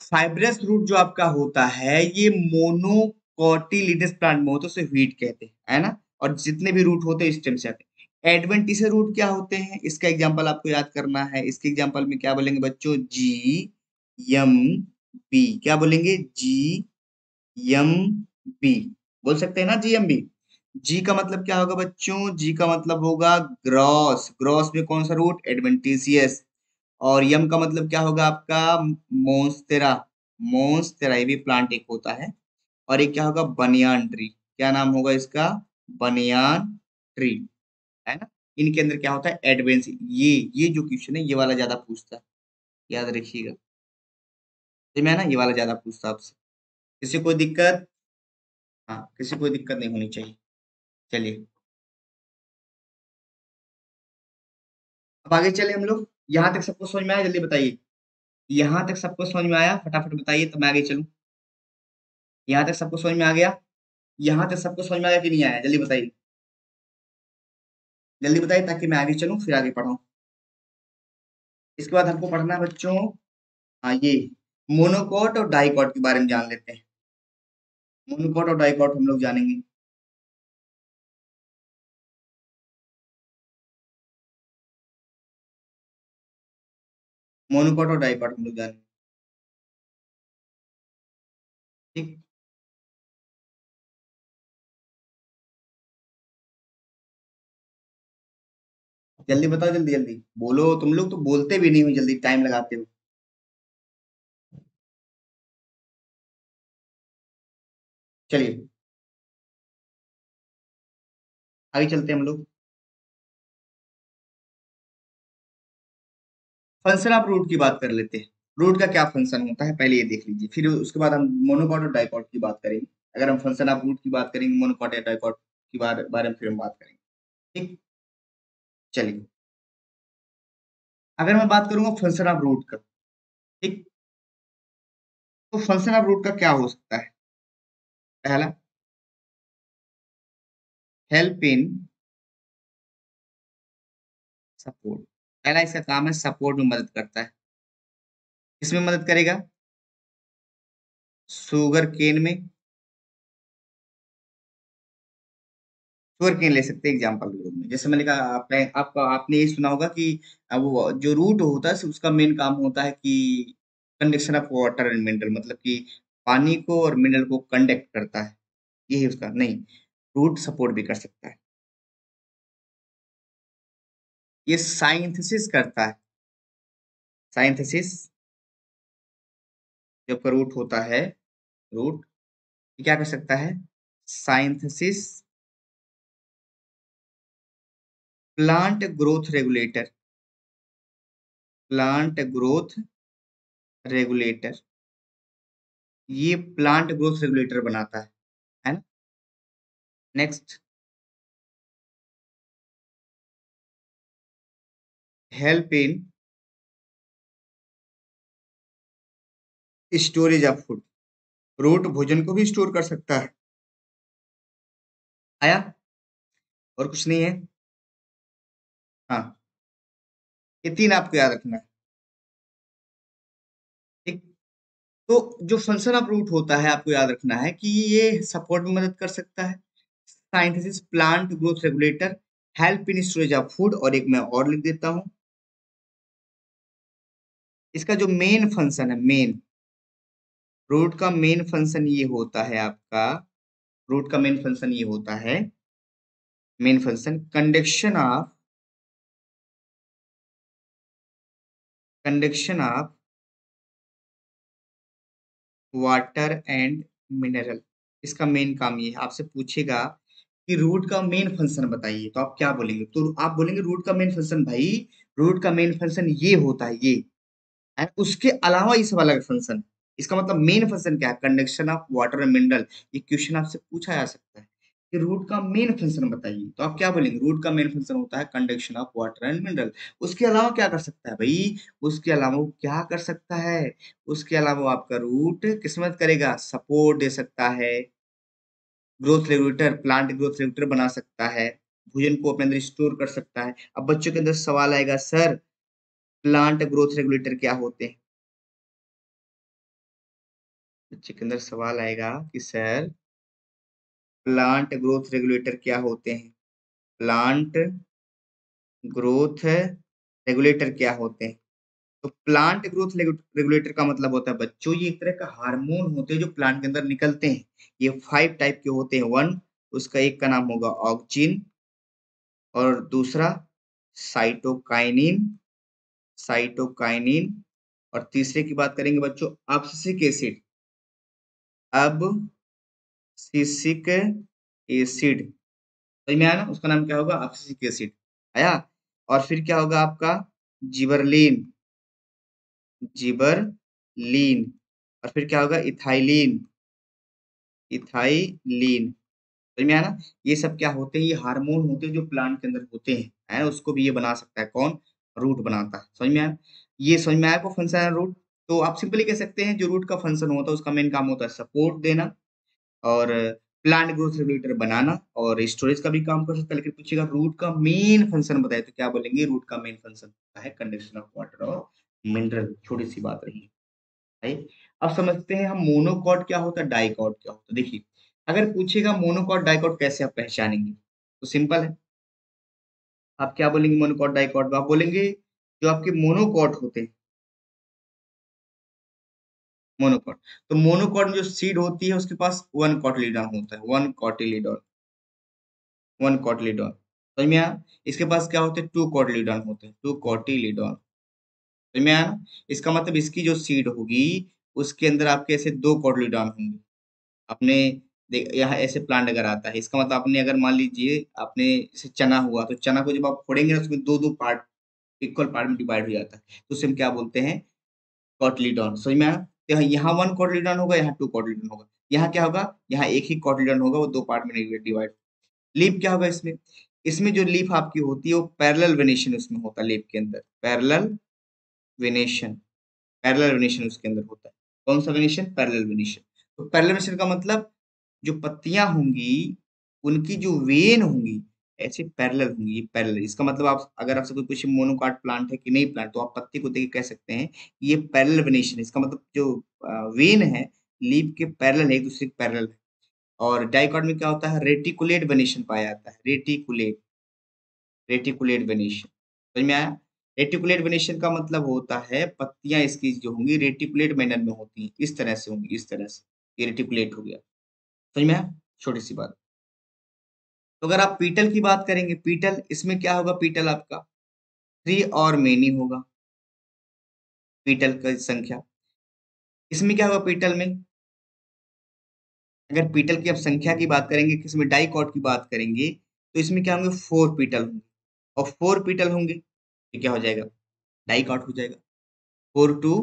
[SPEAKER 1] फाइब्रस रूट जो आपका होता है, ये मोनोकोटिलिडस प्लांट में होता है व्हीट कहते हैं, है ना? और जितने भी रूट होते हैं स्टेम से आते हैं। एडवेंटिस रूट क्या होते हैं? इसका एग्जांपल आपको याद करना है। इसके एग्जांपल में क्या बोलेंगे बच्चों? जी, यम, बी। क्या बोलेंगे? जी, यम, बी। बोल सकते हैं ना? G M B. जी का मतलब क्या होगा बच्चों? जी का मतलब होगा ग्रॉस ग्रॉस में कौन सा रूट एडवेंटिसियस और यम का मतलब क्या होगा आपका? मोन्स्टेरा मोन्स्टेरा ये भी प्लांट एक होता है। और एक क्या होगा? बनियान ट्री क्या नाम होगा इसका? बनियान ट्री है ना? इनके अंदर क्या होता है? एडवेंस ये ये जो क्वेश्चन है, ये वाला ज़्यादा पूछता है। याद रखिएगा। मैं ना, ये वाला ज़्यादा पूछता आपसे। किसी कोई दिक्कत? हाँ किसी कोई दिक्कत नहीं होनी चाहिए। चलिए। अब आगे चले हम लोग। यहाँ तक सबको समझ में आया? जल्दी बताइए। यहाँ तक सबको समझ में आया? फटाफट बताइए तो मैं आगे चलूँ। यहाँ तक सबको समझ में आ गया? यहाँ तक सबको समझ में आया कि नहीं आया? जल्दी बताइए। जल्दी बताइए ताकि मैं आगे चलूँ, फिर आगे पढ़ाऊँ। इसके बाद हमको पढ़ना है बच्चों हाँ ये मोनोकोट और डाइकोट के बारे में जान लेते हैं। मोनोकोट और डाइकोट हम लोग जानेंगे। मोनोकोट और जानेंगे ठीक। जल्दी बताओ, जल्दी जल्दी। बोलो, तुम लोग तो बोलते भी नहीं हो जल्दी टाइम लगाते हो। चलिए। आगे चलते हैं हम लोग। फ़ंक्शन ऑफ़ रूट की बात कर लेते हैं। रूट का क्या फ़ंक्शन होता है? पहले ये देख लीजिए, फिर उसके बाद हम मोनोकॉट और डाइकॉट की बात करेंगे। अगर हम फ़ंक्शन ऑफ़ रूट की बात करेंगे मोनोकॉट या डाइकॉट की बारे में फिर हम बात करेंगे। ठीक? चलिए। अगर मैं बात करूँगा फ़ंक्शन ऑफ़ रूट का, ठीक? तो फ़ंक्शन ऑफ़ रूट का क्या हो सकता है? पहला हेल्प इन सपोर्ट पहला इसका काम है सपोर्ट में मदद करता है। किसमें मदद करेगा? शुगर केन में। शुगर केन ले सकते हैं एग्ज़ाम्पल के रूप में। जैसे मैंने कहा, आपने, आपका, आपने ये सुना होगा कि वो जो रूट होता है, उसका मेन काम होता है कि conduction of water and mineral मतलब कि पानी को और मिनरल को कंडक्ट करता है। यही उसका, नहीं रूट सपोर्ट भी कर सकता है। ये साइंथेसिस करता है। साइंथेसिस जब का रूट होता है रूट क्या कर सकता है? Synthesis plant growth regulator plant growth regulator ये प्लांट ग्रोथ रेगुलेटर बनाता है है ना? Next help in storage of food root भोजन को भी स्टोर कर सकता है। आया? और कुछ नहीं है? हाँ। ये तीन आपको याद रखना है। ठीक तो जो फ़ंक्शन ऑफ़ रूट होता है, आपको याद रखना है कि ये सपोर्ट में मदद कर सकता है। Synthesis plant growth regulator help in storage of food और एक मैं और लिख देता हूँ। इसका जो मेन फ़ंक्शन है मेन रूट का मेन फ़ंक्शन ये होता है आपका रूट का मेन फ़ंक्शन ये होता है main function conduction of conduction of water and mineral इसका मेन काम ये है। आपसे पूछेगा कि रूट का मेन फ़ंक्शन बताइए तो आप क्या बोलेंगे? तो आप बोलेंगे रूट का मेन फ़ंक्शन भाई रूट का मेन फ़ंक्शन ये होता है, ये। एंड उसके अलावा ये सब अलग फ़ंक्शन इसका मतलब मेन फ़ंक्शन क्या है? Conduction of water and mineral ये क्वेश्चन आपसे पूछा जा सकता है कि रूट का मेन फ़ंक्शन बताइए। तो आप क्या बोलेंगे? रूट का मेन फ़ंक्शन होता है conduction of water and mineral उसके अलावा क्या कर सकता है भाई? उसके अलावा वो क्या कर सकता है? उसके अलावा आपका रूट किस्मत करेगा? सपोर्ट दे सकता है। Growth regulator plant growth regulator बना सकता है। भोजन को अपने अंदर स्टोर कर सकता है। अब बच्चों के अंदर सवाल आएगा सर प्लांट ग्रोथ रेगुलेटर क्या होते हैं? बच्चे के अंदर सवाल आएगा कि सर, प्लांट ग्रोथ रेगुलेटर क्या होते हैं? प्लांट ग्रोथ रेगुलेटर क्या होते हैं? तो प्लांट ग्रोथ रेगुलेटर का मतलब होता है बच्चों, ये एक तरह का हार्मोन होते हैं जो प्लांट के अंदर निकलते हैं। ये फाइव टाइप के होते हैं। वन उसका एक का नाम होगा ऑक्जिन और दूसरा साइटोकाइनिन साइटोकाइनिन और तीसरे की बात करेंगे बच्चों अब्सिक एसिड अब सिसिक एसिड समझ में आया ना? उसका नाम क्या होगा? अब्सिक एसिड आया? और फिर क्या होगा आपका? जिबरलिन। जिबरलीन। और फिर क्या होगा? इथाइलिन। इथाइलिन। समझ में आया ना? ये सब क्या होते हैं? ये हार्मोन होते हैं जो प्लांट के अंदर होते हैं। है उसको भी ये बना सकता है। कौन? रूट बनाता है। समझ में आया? ये समझ में आया को फ़ंक्शन है रूट? तो आप सिंपली कह सकते हैं जो रूट का फ़ंक्शन होता है, उसका मेन काम होता है सपोर्ट देना और प्लांट ग्रोथ रेगुलेटर बनाना और स्टोरेज का भी काम कर सकता है, लेकिन पूछेगा रूट का मेन फ़ंक्शन बताए तो क्या बोलेंगे? रूट का मेन फ़ंक्शन होता है कंडक्शन ऑफ़ वाटर और मिनरल छोटी सी बात रही। है अब समझते हैं हम मोनोकॉट क्या होता है डाइकॉट क्या होता है। देखिए, अगर पूछेगा मोनोकॉट डाइकॉट कैसे आप पहचानेंगे? तो सिंपल है। आप क्या बोलेंगे? मोनोकॉट डाइकॉट आप बोलेंगे जो आपके मोनोकॉट होते हैं। मोनोकॉट तो मोनोकॉट जो सीड होती है, उसके पास वन कॉटलीडॉन होता है। वन कॉटिलीडॉन वन कॉटलीडॉन समझ इसके पास क्या होते हैं? टू कॉटलीडॉन होते हैं। टू कॉटिलीडॉन समझ इसका मतलब इसकी जो सीड होगी, उसके अंदर आपके ऐसे दो कॉटलीडॉन होंगे। अपने यहाँ ऐसे प्लांट अगर आता है, इसका मतलब आपने अगर मान लीजिए, आपने जैसे चना हुआ तो चना को जब आप फोड़ेंगे ना, उसमें दो दो पार्ट इक्वल पार्ट में डिवाइड हो जाता है। तो उसे हम क्या बोलते हैं? कॉटलीडॉन समझ में आया? तो यहाँ वन कॉटलीडॉन होगा, यहाँ टू कॉटलीडॉन होगा। यहाँ क्या होगा? यहाँ एक ही कॉटलीडॉन होगा, वो दो पार्ट में डिवाइड लीप क्या होगा इसमें? इसमें जो लीफ आपकी होती है, वो पैरेलल वेनेशन उसमें होता है लीप के अंदर। पैरेलल वेनेशन पैरेलल वेनेशन उसके अंदर होता है। कौन सा वेनेशन पैरेलल वेनेशन तो पैरेलल वेनेशन का मतलब जो पत्तियाँ होंगी उनकी जो। वेन होंगी ऐसे पैरेलल होंगी पैरेलल। इसका मतलब आप अगर आपसे कोई कुछ मोनोकाट प्लांट है कि नहीं प्लांट तो आप पत्ती को देख कह सकते हैं ये पैरेलल वेनेशन इसका मतलब जो वेन है लीप के पैरेलल है एक दूसरे के पैरेलल। है और डाइकॉट में क्या होता है? रेटिकुलेट वेनेशन पाया जाता है। रेटिकुलेट। Reticulate venation. समझ में आया? रेटिकुलेट वेनेशन का मतलब होता है पत्तियाँ इसकी जो होंगी रेटिकुलेट मैनर में होती हैं। इस तरह से होंगी इस तरह से। ये रेटिकुलेट हो गया। समझ में? छोटी सी बात। तो अगर आप पीटल की बात करेंगे, पीटल, इसमें क्या होगा? पीटल आपका थ्री और मेनी होगा। पीटल की संख्या। इसमें क्या होगा पीटल में? अगर पीटल की आप संख्या की बात करेंगे किसमें डाइकॉट की बात करेंगे तो इसमें क्या होंगे? फोर पीटल होंगे। और फोर पीटल होंगे तो क्या हो जाएगा? डाइकॉट हो जाएगा। फोर टू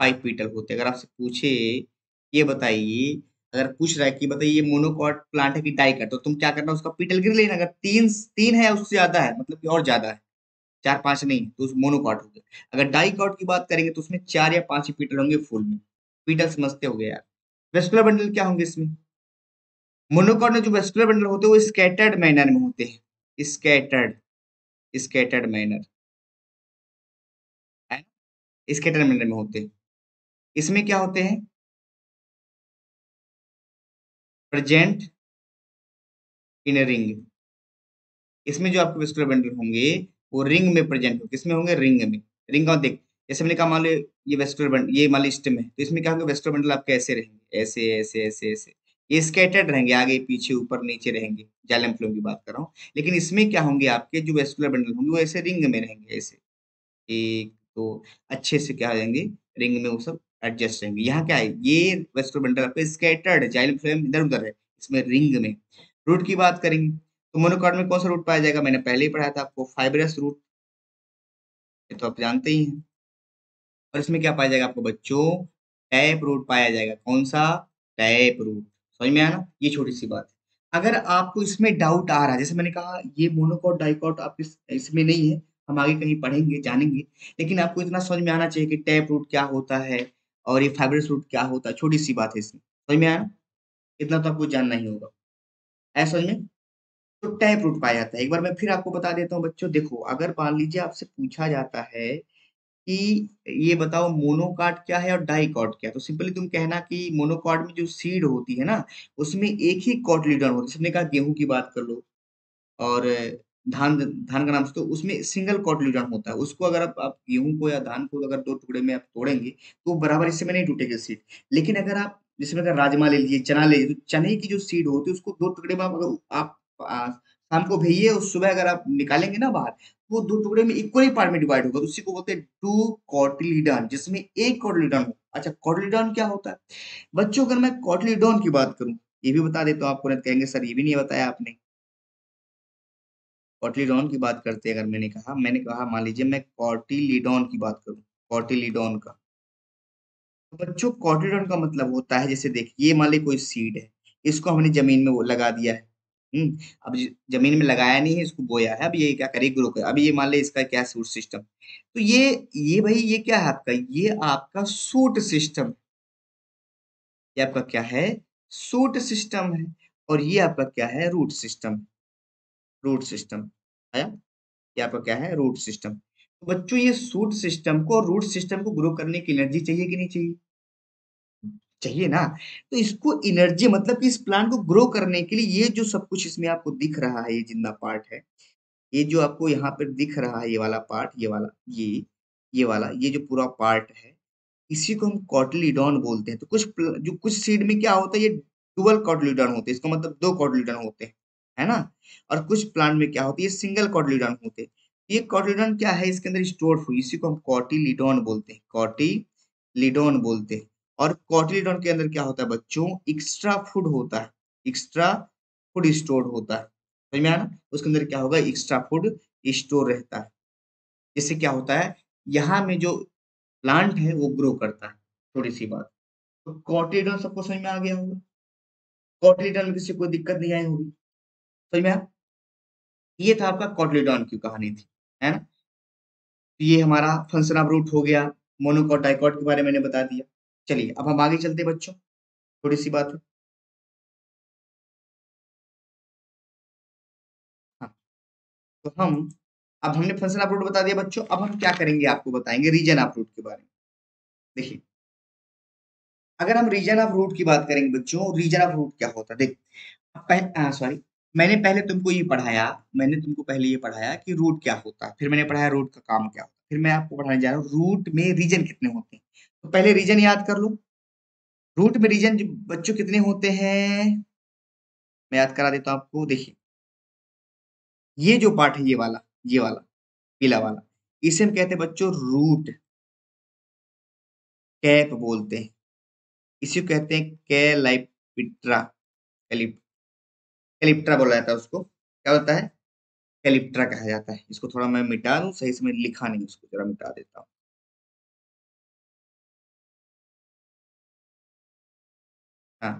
[SPEAKER 1] फाइव पीटल होते अगर आपसे पूछे, ये बताइए अगर पूछ रहा है कि बताइए ये मोनोकॉट प्लांट है कि डाइकॉट तो तुम क्या करना, उसका पीटल गिर लेना। अगर तीन तीन है, उससे ज़्यादा है मतलब कि और ज़्यादा है। चार, पाँच नहीं तो उस मोनोकॉट हो गया। अगर डाइकॉट की बात करेंगे तो उसमें चार या पाँच ही पीटल होंगे फुल में। पीटल समझते हो गए यार। वेस्कुलर बंडल क्या होंगे इसमें? मोनोकॉट में जो वेस्कुलर बंडल होते हैं, वो स्कैटर्ड मैनर में होते हैं। Scattered scattered manner scattered manner में होते हैं। इसमें क्या होते हैं? प्रेजेंट इन रिंग इसमें जो आपके वेस्कुलर बंडल होंगे, वो रिंग में प्रेजेंट होंगे किसमें होंगे? रिंग में। रिंग का देख जैसे मैंने कहा, मान लो ये वेस्कुलर बंडल ये मान लो स्टेम है। तो इसमें क्या होगा? वेस्कुलर बंडल आपके ऐसे रहेंगे। ऐसे ऐसे ऐसे ऐसे। ये स्केटर्ड रहेंगे। आगे, पीछे, ऊपर, नीचे रहेंगे। जालम फ्लो की बात कर रहा हूँ। लेकिन इसमें क्या होंगे? आपके जो वेस्कुलर बंडल होंगे, वो ऐसे रिंग में रहेंगे, ऐसे। एक तो अच्छे से क्या रहेंगे रिंग में वो सब एडजस्ट रहेंगे। यहाँ क्या है? ये वेस्कुलर बंडल आपके स्केटर्ड जाइलम फ्लेम इधर उधर है इसमें रिंग में। रूट की बात करेंगे तो मोनोकॉर्ड में कौन सा रूट पाया जाएगा? मैंने पहले ही पढ़ाया था आपको फाइबरस रूट ये तो आप जानते ही हैं। और इसमें क्या पाया जाएगा आपको बच्चों? टैप रूट पाया जाएगा। कौन सा? टैप रूट समझ में आया ना? ये छोटी सी बात है। अगर आपको इसमें डाउट आ रहा है जैसे मैंने कहा ये मोनोकॉट डाइकॉट आप इस, इसमें नहीं है हम आगे कहीं पढ़ेंगे जानेंगे। लेकिन आपको इतना समझ में आना चाहिए कि टैप रूट क्या होता है और ये फाइबरस रूट क्या होता है? छोटी सी बात है इसमें। समझ में आया? इतना तो आपको जानना ही होगा। ऐसा समझ में? तो टैप रूट पाया जाता है। एक बार मैं फिर आपको बता देता हूँ बच्चों, देखो, अगर मान लीजिए आपसे पूछा जाता है कि ये बताओ मोनोकाट क्या है और डाइकॉट क्या है? तो सिंपली तुम कहना कि मोनोकाट में जो सीड होती है ना, उसमें एक ही कॉट कॉटलीडन होता है। सबने कहा गेहूँ की बात कर लो और धान धान का नाम तो उसमें सिंगल कॉटलीडन होता है। उसको अगर आप, आप गेहूँ को या धान को अगर दो टुकड़े में आप तोड़ेंगे तो बराबर इससे में नहीं टूटेगा सीड लेकिन अगर आप जिसमें अगर राजमा ले लीजिए चना ले लीजिए तो चने की जो सीड होती है उसको दो टुकड़े में अगर आप शाम को भेजिए और सुबह अगर आप निकालेंगे ना बाहर वो दो टुकड़े में इक्वली पार्ट में डिवाइड होगा। तो उसी को बोलते हैं टू कॉटिलीडन जिसमें एक कॉटिलीडन हो। अच्छा कॉटिलीडन क्या होता है? बच्चों अगर मैं कॉटिलीडन की बात करूँ ये भी बता देता हूँ आपको कहेंगे सर ये भी नहीं बताया आपने। कॉटिलीडॉन की बात करते हैं, अगर मैंने कहा मैंने कहा, मान लीजिए मैं कॉटिलीडॉन की बात करूँ कॉटिलीडॉन का। तो बच्चों कॉटिलीडॉन का मतलब होता है, जैसे देखिए, ये मान ली कोई सीड है, इसको हमने ज़मीन में वो लगा दिया है हम्म अब ज़मीन में लगाया नहीं है, इसको बोया है, अब ये क्या करे ग्रो कर, अब ये मान ले इसका क्या सूट सिस्टम तो ये ये भाई, ये क्या है आपका? ये आपका सूट सिस्टम ये आपका क्या है? सूट सिस्टम है, और ये आपका क्या है? रूट सिस्टम रूट सिस्टम आया ये आपका क्या है रूट सिस्टम तो बच्चों, ये सूट सिस्टम को रूट सिस्टम को ग्रो करने की एनर्जी चाहिए कि नहीं चाहिए? चाहिए ना। तो इसको एनर्जी मतलब कि इस प्लांट को ग्रो करने के लिए ये जो सब कुछ इसमें आपको दिख रहा है, ये ज़िंदा पार्ट है, ये जो आपको यहाँ पर दिख रहा है, ये वाला पार्ट ये वाला, ये ये वाला, ये जो पूरा पार्ट है, इसी को हम कॉटलीडॉन बोलते हैं। तो कुछ जो कुछ सीड में क्या होता है, ये डुअल कॉटलीडॉन होते हैं, इसका मतलब दो कॉटलीडॉन होते हैं, है ना? और कुछ प्लांट में क्या होती है? सिंगल कॉटलीडॉन होते हैं। ये कॉटलीडॉन क्या है? इसके अंदर स्टोर हुई इसी को हम कॉटिलीडॉन बोलते हैं। कॉटिलीडॉन बोलते हैं। और कॉटिलीडॉन के अंदर क्या होता है बच्चों? एक्स्ट्रा फ़ूड होता है। एक्स्ट्रा फ़ूड स्टोर होता है। समझ में आया ना? उसके अंदर क्या होगा? एक्स्ट्रा फ़ूड स्टोर रहता है। जिससे क्या होता है? यहाँ में जो प्लांट है, वो ग्रो करता है। थोड़ी सी बात। तो कॉटिडन सबको समझ में आ गया होगा। कॉटिडन में किसी कोई दिक्कत नहीं आई होगी। समझ में ये था आपका कॉटलीडॉन की कहानी थी, है ना? तो ये हमारा फ़ंक्शन ऑफ़ रूट हो गया मोनोकोटाइकॉट के बारे में बता दिया। चलिए, अब हम आगे चलते बच्चों थोड़ी सी बात है। हाँ तो हम, अब हमने फ़ंक्शन ऑफ़ रूट बता दिया बच्चों, अब हम क्या करेंगे आपको बताएँगे रीजन ऑफ़ रूट के बारे में। देखिए, अगर हम रीजन ऑफ़ रूट की बात करेंगे बच्चों, रीजन ऑफ़ रूट क्या होता है? देख सॉरी मैंने पहले तुमको ये पढ़ाया, मैंने तुमको पहले ये पढ़ाया कि रूट क्या होता है। फिर मैंने पढ़ाया रूट का काम क्या होता फिर मैं आपको पढ़ाने जा रहा हूँ रूट में रीजन कितने होते हैं। तो पहले रीजन याद कर लो। रूट में रीजन बच्चों कितने होते हैं? मैं याद करा देता हूँ आपको, देखिए। ये जो पार्ट है, ये वाला ये वाला, पीला वाला, इसे हम कहते हैं बच्चों रूट कैप बोलते हैं। इसी कहते हैं कैलाइपिट्रा, कैलिप कैलिप्ट्रा बोला जाता है उसको। क्या होता है? कैलिप्ट्रा कहा जाता है। इसको थोड़ा मैं मिटा दूँ, सही से लिखा नहीं उसको जरा मिटा देता हूँ। हाँ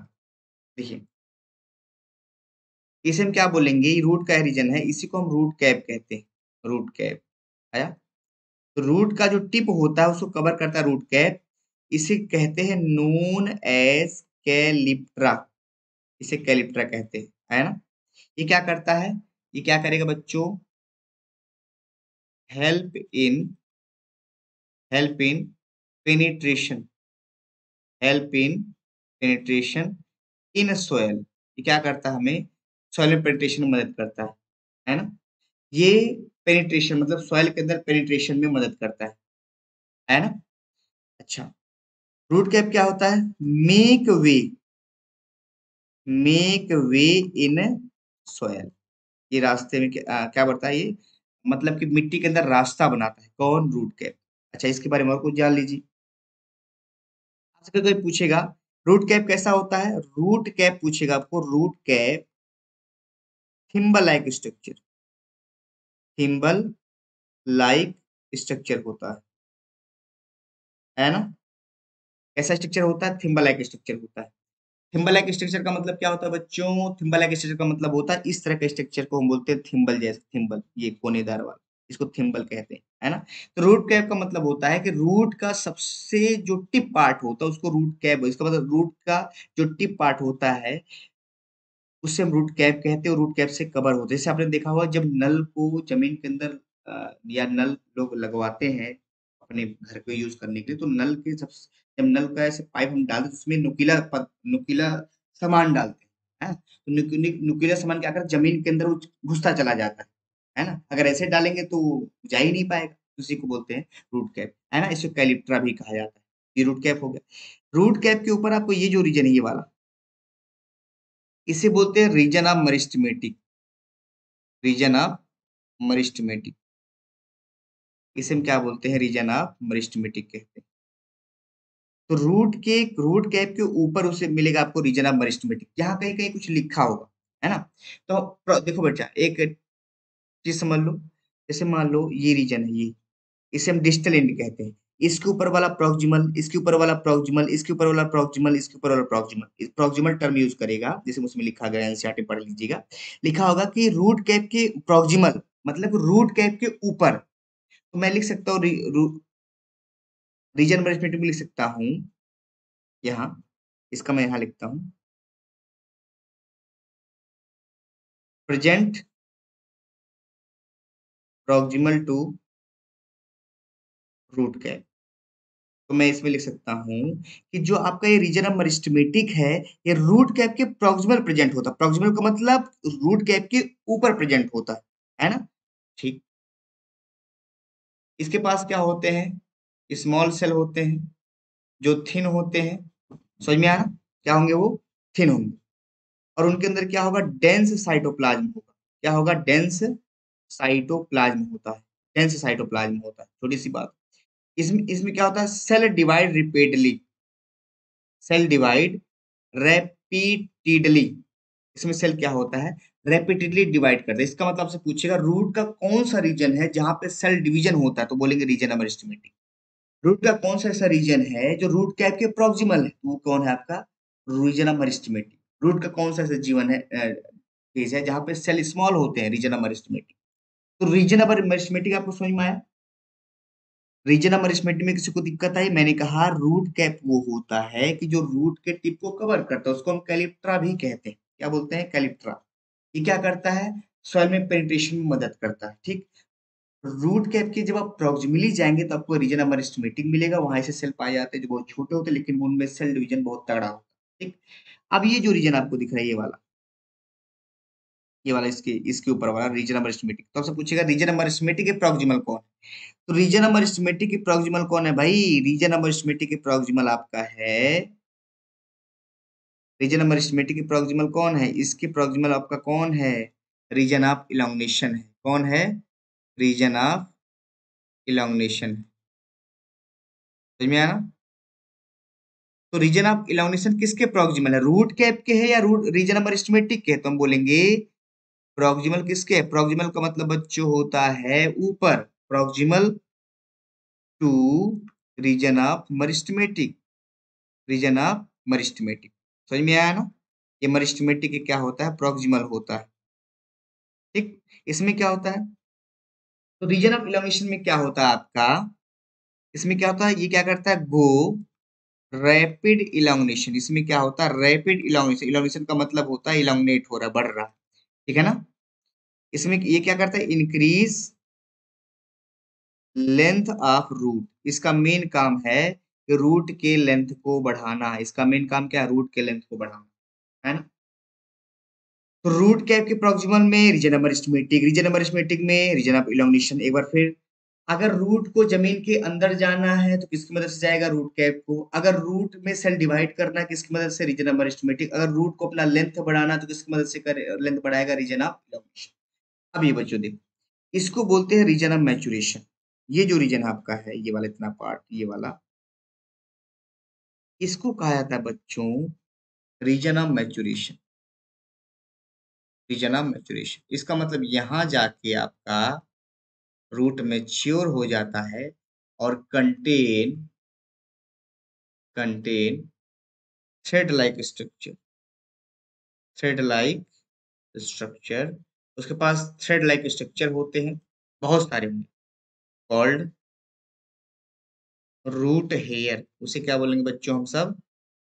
[SPEAKER 1] देखिए। इसे हम क्या बोलेंगे? रूट का रीजन है, इसी को हम रूट कैप कहते हैं। रूट कैप आया? तो रूट का जो टिप होता है, उसको कवर करता है रूट कैप इसे कहते हैं नोन एज कैलिप्ट्रा। इसे कैलिप्ट्रा कहते हैं। है ना? ये क्या करता है? ये क्या करेगा बच्चों? Help in help in penetration help in penetration in soil ये क्या करता है हमें? सॉइल पेनिट्रेशन में मदद करता है है ना? ये पेनिट्रेशन मतलब सॉइल के अंदर पेनिट्रेशन में मदद करता है है ना? अच्छा रूट कैप क्या होता है? Make way make way in soil ये रास्ते में क्या, बढ़ता है ये? मतलब कि मिट्टी के अंदर रास्ता बनाता है कौन? रूट कैप अच्छा इसके बारे में और कुछ जान लीजिए। आज कोई पूछेगा रूट कैप कैसा होता है? रूट कैप पूछेगा आपको root cap thimble like structure. Thimble like structure होता है। है ना? कैसा स्ट्रक्चर होता है? थिम्बल लाइक स्ट्रक्चर होता है। थिम्बल स्ट्रक्चर का मतलब क्या होता है बच्चों? थिम्बल स्ट्रक्चर का मतलब होता है इस तरह के स्ट्रक्चर को हम बोलते हैं थिम्बल जैसे थिम्बल ये कोनेदार वाला, इसको थिम्बल कहते हैं, है ना? तो रूट कैप का मतलब होता है कि रूट का सबसे जो टिप पार्ट होता है, उसको रूट कैप इसका मतलब रूट का जो टिप पार्ट होता है उससे हम रूट कैप कहते हैं रूट कैप से कवर होते हैं। जैसे आपने देखा हुआ जब नल को ज़मीन के अंदर या नल लोग लगवाते हैं अपने घर को यूज़ करने के लिए तो नल के सब जब नल का ऐसे पाइप हम डालते तो उसमें नुकीला नुकीला सामान डालते हैं, है? तो नुकीला सामान क्या कर ज़मीन के अंदर घुसता चला जाता है है ना? अगर ऐसे डालेंगे तो जा ही नहीं पाएगा। उसी को बोलते हैं रूट कैप है ना? इसे कैलिप्ट्रा भी कहा जाता है। ये रूट कैप हो गया। रूट कैप के ऊपर आपको ये जो रीजन है, ये वाला, इसे बोलते हैं region of meristematic region of meristematic इसे हम क्या बोलते हैं? रीजन ऑफ़ मरिस्टमेटिक कहते हैं। तो रूट के रूट कैप के ऊपर उसे मिलेगा आपको रीजन ऑफ़ मरिस्टमेटिक यहाँ कहीं कहीं कुछ लिखा होगा, है ना? तो देखो बच्चा, एक चीज़ समझ लो। जैसे मान लो ये रीजन है, ये। इसे हम डिजिटल एंड कहते हैं। इसके ऊपर वाला प्रोक्सिमल इसके ऊपर वाला प्रोक्सिमल इसके ऊपर वाला प्रोक्सिमल इसके ऊपर वाला प्रोक्सिमल प्रोक्सिमल टर्म यूज़ करेगा, जैसे उसमें लिखा गया एनसीआरटी पढ़ लीजिएगा। लिखा होगा कि रूट कैप के प्रोक्सिमल मतलब रूट कैप के ऊपर। तो मैं लिख सकता हूँ रीजन में लिख सकता हूँ। यहाँ, इसका मैं यहाँ लिखता हूँ। Present proximal to root cap तो मैं इसमें लिख सकता हूँ कि जो आपका ये रीजन ऑफ़ मरिस्टमेटिक है, ये रूट कैप के प्रोक्सिमल प्रेजेंट होता है। प्रोक्सिमल का मतलब रूट कैप के ऊपर प्रेजेंट होता है है ना? ठीक। इसके पास क्या होते हैं? स्मॉल सेल होते हैं, जो थिन होते हैं, समझ में आना क्या होंगे वो? थिन होंगे। और उनके अंदर क्या होगा? डेंस साइटोप्लाज्म होगा। क्या होगा? डेंस साइटोप्लाज्म होता है। डेंस साइटोप्लाज्म होता है। छोटी सी बात। इसमें इसमें क्या होता है? Cell divide repeatedly cell divide repeatedly इसमें सेल क्या होता है? रेपिटेडली डिवाइड करता है। इसका मतलब आपसे पूछेगा रूट का कौन सा रीजन है जहाँ पे सेल डिवीज़न होता है? तो बोलेंगे रीजन नंबर एस्टिमेटिंग रूट का कौन सा ऐसा रीजन है जो रूट कैप के प्रोक्सिमल है? तो वो कौन है आपका? रीजन नंबर एस्टिमेटिंग रूट का कौन सा ऐसा जीवन है फ़ेज़ है जहाँ पे सेल स्मॉल होते हैं रीजन नंबर एस्टिमेटिंग तो रीजन नंबर एस्टिमेटिंग आपको समझ में आया? रीजन ऑफ़ एस्टिमेटिंग में किसी को दिक्कत आई? मैंने कहा रूट कैप वो होता है कि जो रूट के टिप को कवर करता है, उसको हम कैलिप्ट्रा भी कहते हैं। क्या बोलते हैं? कैलिप्ट्रा ये क्या करता है? सॉइल में पेनिट्रेशन में मदद करता है, ठीक? रूट कैप के जब आप प्रोक्सिमली जाएँगे तो आपको रीजन नंबर एस्टिमेटिंग मिलेगा। वहाँ ऐसे सेल पाए जाते हैं जो बहुत छोटे होते हैं, लेकिन उनमें सेल डिवीज़न बहुत तगड़ा होता है। ठीक? अब ये जो रीजन आपको दिख रहा है, ये वाला। ये वाला इसके इसके ऊपर वाला रीजन नंबर एस्टिमेटिक तो आपसे पूछेगा रीजन नंबर एस्टिमेटिक के प्रोक्सिमल कौन है? तो रीजन नंबर एस्टिमेटिक के प्रोक्सिमल कौन है भाई? रीजन नंबर एस्टिमेटिक के प्रोक्सिमल आपका है रीजन नंबर एस्टिमेटिक के प्रोक्सिमल कौन है? इसके प्रोक्सिमल आपका कौन है? रीजन ऑफ़ इलांगनेशन है। कौन है? रीजन ऑफ़ इलांगनेशन समझ में आया ना? तो रीजन ऑफ़ इलांगनेशन किसके प्रोक्सिमल है? रूट कैप के है या रूट रीजन नंबर एस्टिमेटिक के तो हम बोलेंगे प्रोक्सिमल किसके? प्रोक्सिमल का मतलब बच्चों होता है ऊपर। Proximal to region of meristematic region of meristematic समझ में आया ना? ये मरिस्टमेटिक क्या होता है? प्रोक्सिमल होता है। ठीक? इसमें क्या होता है? तो रीजन ऑफ़ इलांगेशन में क्या होता है आपका? इसमें क्या होता है? ये क्या करता है? गो रैपिड इलांगनेशन इसमें क्या होता है? रैपिड इलांगनेशन इलांगनेशन का मतलब होता है इलांगनेट हो रहा है, बढ़ रहा है। ठीक है ना? इसमें ये क्या करता है? इंक्रीज लेंथ ऑफ़ रूट इसका मेन काम है कि रूट के लेंथ को बढ़ाना इसका मेन काम क्या है? रूट के लेंथ को बढ़ाना है ना? तो रूट कैप के प्रोक्सिमल में region number meristematic region number meristematic में रीजन ऑफ़ इलोंगेशन एक बार फिर। अगर रूट को ज़मीन के अंदर जाना है तो किसकी मदद से जाएगा रूट कैप को? अगर रूट में सेल डिवाइड करना है किसकी मदद से? रीजन नंबर एस्टिमेटिक अगर रूट को अपना लेंथ बढ़ाना तो किसकी मदद से करे लेंथ बढ़ाएगा? रीजन ऑफ़ इलोंगेशन अब ये बच्चों देखो, इसको बोलते हैं रीजन ऑफ़ मैचुरेशन ये जो रीजन आपका है, ये वाला इतना पार्ट ये वाला। इसको कहा जाता है बच्चों region of maturation region of maturation इसका मतलब यहाँ जाके आपका रूट मेच्योर हो जाता है और contain contain thread like structure. Thread like structure. उसके पास थ्रेड लाइक स्ट्रक्चर होते हैं, बहुत सारे होंगे। Called root hair. उसे क्या बोलेंगे बच्चों हम सब?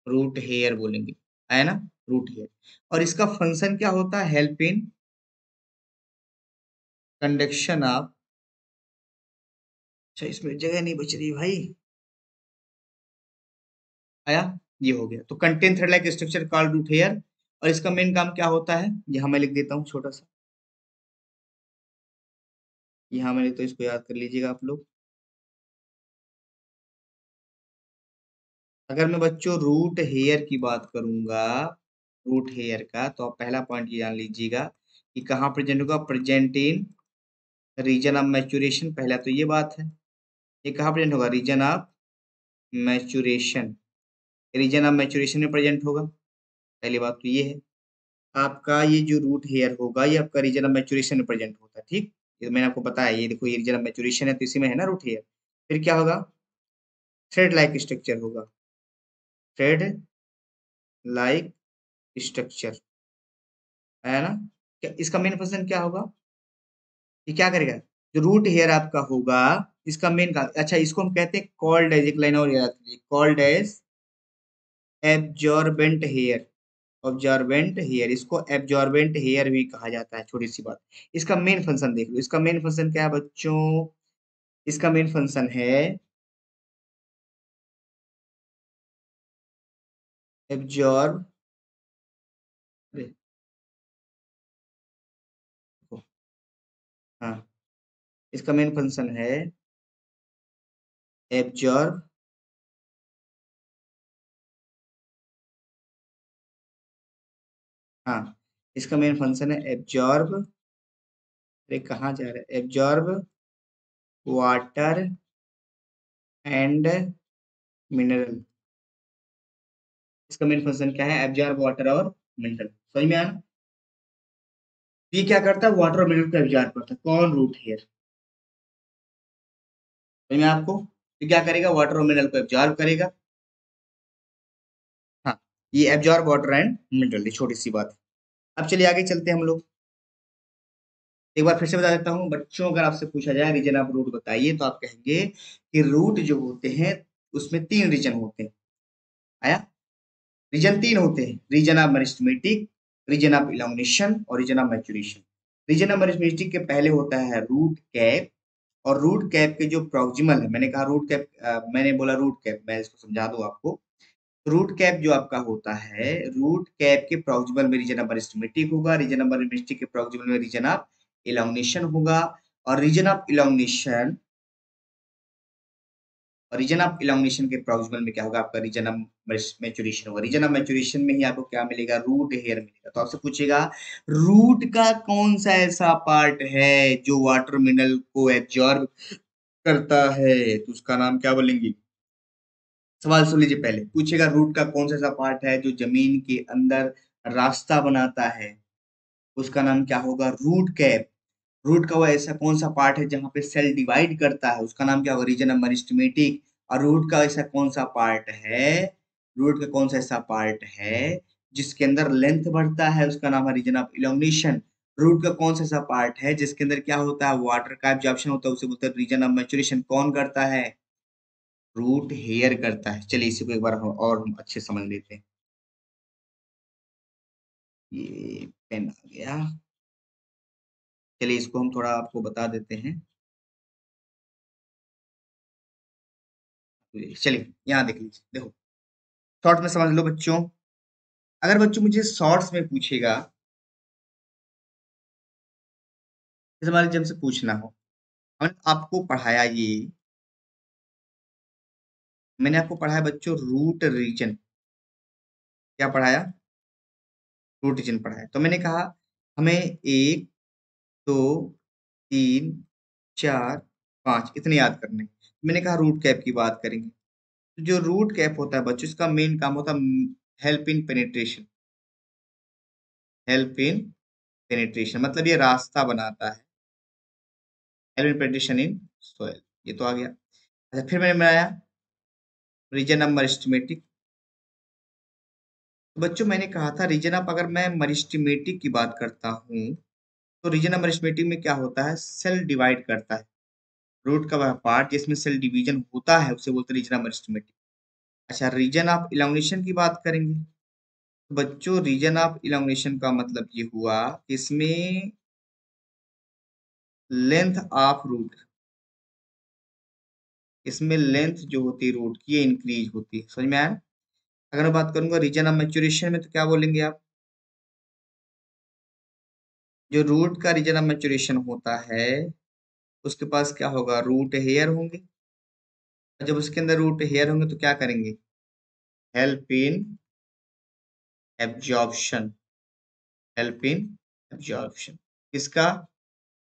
[SPEAKER 1] रूट हेयर बोलेंगे। है ना? रूट हेयर और इसका फ़ंक्शन क्या होता है? हेल्प इन कंडक्शन ऑफ़ अच्छा इसमें जगह नहीं बच रही भाई। आया? ये हो गया। तो contain thread like structure called root hair और इसका मेन काम क्या होता है? यहाँ मैं लिख देता हूँ छोटा सा। यहाँ मैंने तो इसको याद कर लीजिएगा आप लोग। अगर मैं बच्चों रूट हेयर की बात करूँगा रूट हेयर का तो आप पहला पॉइंट ये जान लीजिएगा कि कहाँ प्रेजेंट होगा? Present in region of maturation पहला तो ये बात है। ये कहाँ प्रेजेंट होगा? Region of maturation region of maturation में प्रेजेंट होगा। पहली बात तो ये है। आपका ये जो रूट हेयर होगा, ये आपका रीजन ऑफ़ मैचुरेशन में प्रेजेंट होता है, ठीक? ये मैंने आपको बताया, ये देखो, ये रीजन ऑफ़ मैचुरेशन है तो इसी में है ना रूट हेयर फिर क्या होगा? थ्रेड लाइक स्ट्रक्चर होगा। थ्रेड लाइक स्ट्रक्चर है ना? क्या इसका मेन फ़ंक्शन क्या होगा? ये क्या करेगा? जो रूट हेयर आपका होगा, इसका मेन अच्छा इसको हम कहते हैं कॉल्ड एज एक लाइन और याद कीजिए called as absorbent hair absorbent hair इसको एब्जॉर्बेंट हेयर भी कहा जाता है, छोटी सी बात। इसका मेन फ़ंक्शन देख लो, इसका मेन फ़ंक्शन क्या है बच्चों? इसका मेन फ़ंक्शन है एब्जॉर्ब हाँ इसका मेन फ़ंक्शन है एब्जॉर्ब हाँ इसका मेन फ़ंक्शन है एब्जॉर्ब अरे, कहाँ जा रहा? है एब्जॉर्ब वाटर एंड मिनरल इसका मेन फ़ंक्शन क्या है? एब्जॉर्ब वाटर और मिनरल समझ में आना ये क्या करता है? वाटर मिनरल को एब्जॉर्ब करता है। कौन रूट हेयर मैं आपको? ये क्या करेगा? वाटर और मिनरल को एब्जॉर्ब करेगा। हाँ ये एब्जॉर्ब वाटर एंड मिनरल छोटी सी बात अब चलिए आगे चलते हैं हम लोग। एक बार फिर से बता देता हूँ, बच्चों, अगर आपसे पूछा जाए, रीजन आप रूट बताइए तो आप कहेंगे कि रूट जो होते हैं, उसमें तीन रीजन होते हैं। आया? रीजन तीन होते हैं। Region of meristematic region of elongation और region of maturation region of meristematic के पहले होता है रूट कैप और रूट कैप के जो प्रोक्सिमल है, मैंने कहा रूट कैप मैंने बोला रूट कैप, मैं इसको समझा दूँ आपको। रूट कैप जो आपका होता है, रूट कैप के प्रोक्सिमल में रीजन ऑफ़ मेरिस्टमेटिक होगा, रीजन ऑफ़ मेरिस्टमेटिक के प्रोक्सिमल में रीजन ऑफ़ इलामिनेशन होगा और रीजन ऑफ़ इलामिनेशन और रीजन ऑफ़ इलामिनेशन के प्रोक्सिमल में क्या होगा? आपका रीजन ऑफ़ मैचुरेशन होगा। रीजन ऑफ़ मैचुरेशन में ही आपको क्या मिलेगा? रूट हेयर मिलेगा। तो आपसे पूछेगा रूट का कौन सा ऐसा पार्ट है जो वाटर मिनरल को एब्जॉर्ब करता है? तो उसका नाम क्या बोलेंगे? सवाल सुन लीजिए पहले। पूछेगा रूट का कौन सा ऐसा पार्ट है जो ज़मीन के अंदर रास्ता बनाता है? उसका नाम क्या होगा? रूट कैप रूट का वो ऐसा कौन सा पार्ट है जहाँ पे सेल डिवाइड करता है? उसका नाम क्या होगा? रीजन ऑफ़ मरिस्टमेटिक और रूट का ऐसा कौन सा पार्ट है? रूट का कौन सा ऐसा पार्ट है जिसके अंदर लेंथ बढ़ता है? उसका नाम है रीजन ऑफ़ इलोमिनेशन। रूट का कौन सा ऐसा पार्ट है जिसके अंदर क्या होता है? वाटर का एब्जॉर्प्शन होता है, उसे बोलते हैं रीजन ऑफ़ मैचुरेशन। कौन करता है? रूट हेयर करता है। चलिए इसी को एक बार हम और हम अच्छे समझ लेते हैं। ये पेन आ गया। चलिए इसको हम थोड़ा आपको बता देते हैं। चलिए, यहाँ देख लीजिए, देखो। शॉर्ट में समझ लो बच्चों। अगर बच्चों मुझे शॉर्ट्स में पूछेगा मान लीजिए हमसे पूछना हो हमने आपको पढ़ाया ये, मैंने आपको पढ़ाया बच्चों रूट रीजन क्या पढ़ाया? रूट रीजन पढ़ाया। तो मैंने कहा, हमें एक दो, तीन, चार, पाँच, इतने याद करने मैंने कहा रूट कैप की बात करेंगे। तो जो रूट कैप होता है बच्चों, इसका मेन काम होता है help in penetration help in penetration मतलब ये रास्ता बनाता है। Help in penetration in soil ये तो आ गया। अच्छा फिर मैंने बनाया रीजन ऑफ़ मरिस्टमेटिक तो बच्चों, मैंने कहा था रीजन ऑफ़ अगर मैं मरिस्टमेटिक की बात करता हूँ तो रीजन ऑफ़ मरिस्टमेटिक में क्या होता है? सेल डिवाइड करता है। रूट का वह पार्ट जिसमें सेल डिवीज़न होता है, उसे बोलते हैं रीजन मरिस्टमेटिक अच्छा रीजन ऑफ़ इलामिनेशन की बात करेंगे। तो बच्चों, रीजन ऑफ़ इलामिनेशन का मतलब ये हुआ इसमें लेंथ ऑफ़ रूट, इसमें लेंथ जो होती है, रूट की इंक्रीज होती है। समझ में आया? अगर मैं बात करूँगा रीजन ऑफ़ मेचुरेशन में तो क्या बोलेंगे आप? जो रूट का रीजन ऑफ़ मेचुरेशन होता है, उसके पास क्या होगा? रूट हेयर होंगे। जब उसके अंदर रूट हेयर होंगे तो क्या करेंगे? Help in absorption help in absorption किसका?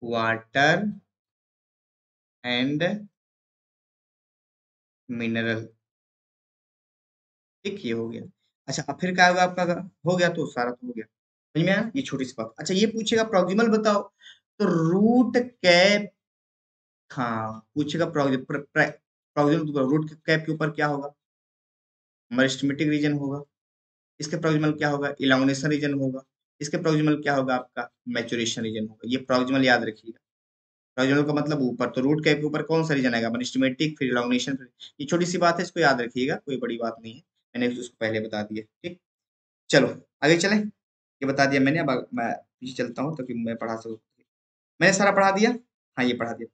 [SPEAKER 1] वाटर एंड मिनरल ठीक, ये हो गया। अच्छा फिर क्या होगा आपका? हो गया तो सारा तो हो गया। समझ में आया? ये छोटी सी बात। अच्छा ये पूछेगा प्रोक्सिमल बताओ। तो रूट कैप हाँ पूछेगा प्रोक्सिमल रूट कैप के ऊपर। क्या होगा? मरिस्टमेटिक रीजन होगा। इसके प्रोक्सिमल क्या होगा? इलामिनेशन रीजन होगा। इसके प्रोक्सिमल क्या होगा? आपका मैचुरेशन रीजन होगा। ये प्रोक्सिमल याद रखिएगा। प्रोक्सिमल का मतलब ऊपर। तो रूट कैप के ऊपर कौन सा रीजन आएगा? मरिस्टमेटिक फिर इलामिनेशन ये छोटी सी बात है, इसको याद रखिएगा। कोई बड़ी बात नहीं है। मैंने उसको पहले बता दिया। ठीक? चलो, आगे चलें। ये बता दिया मैंने, अब मैं पीछे चलता हूँ, ताकि मैं पढ़ा सकूँ। मैंने सारा पढ़ा दिया? हाँ ये पढ़ा दिया।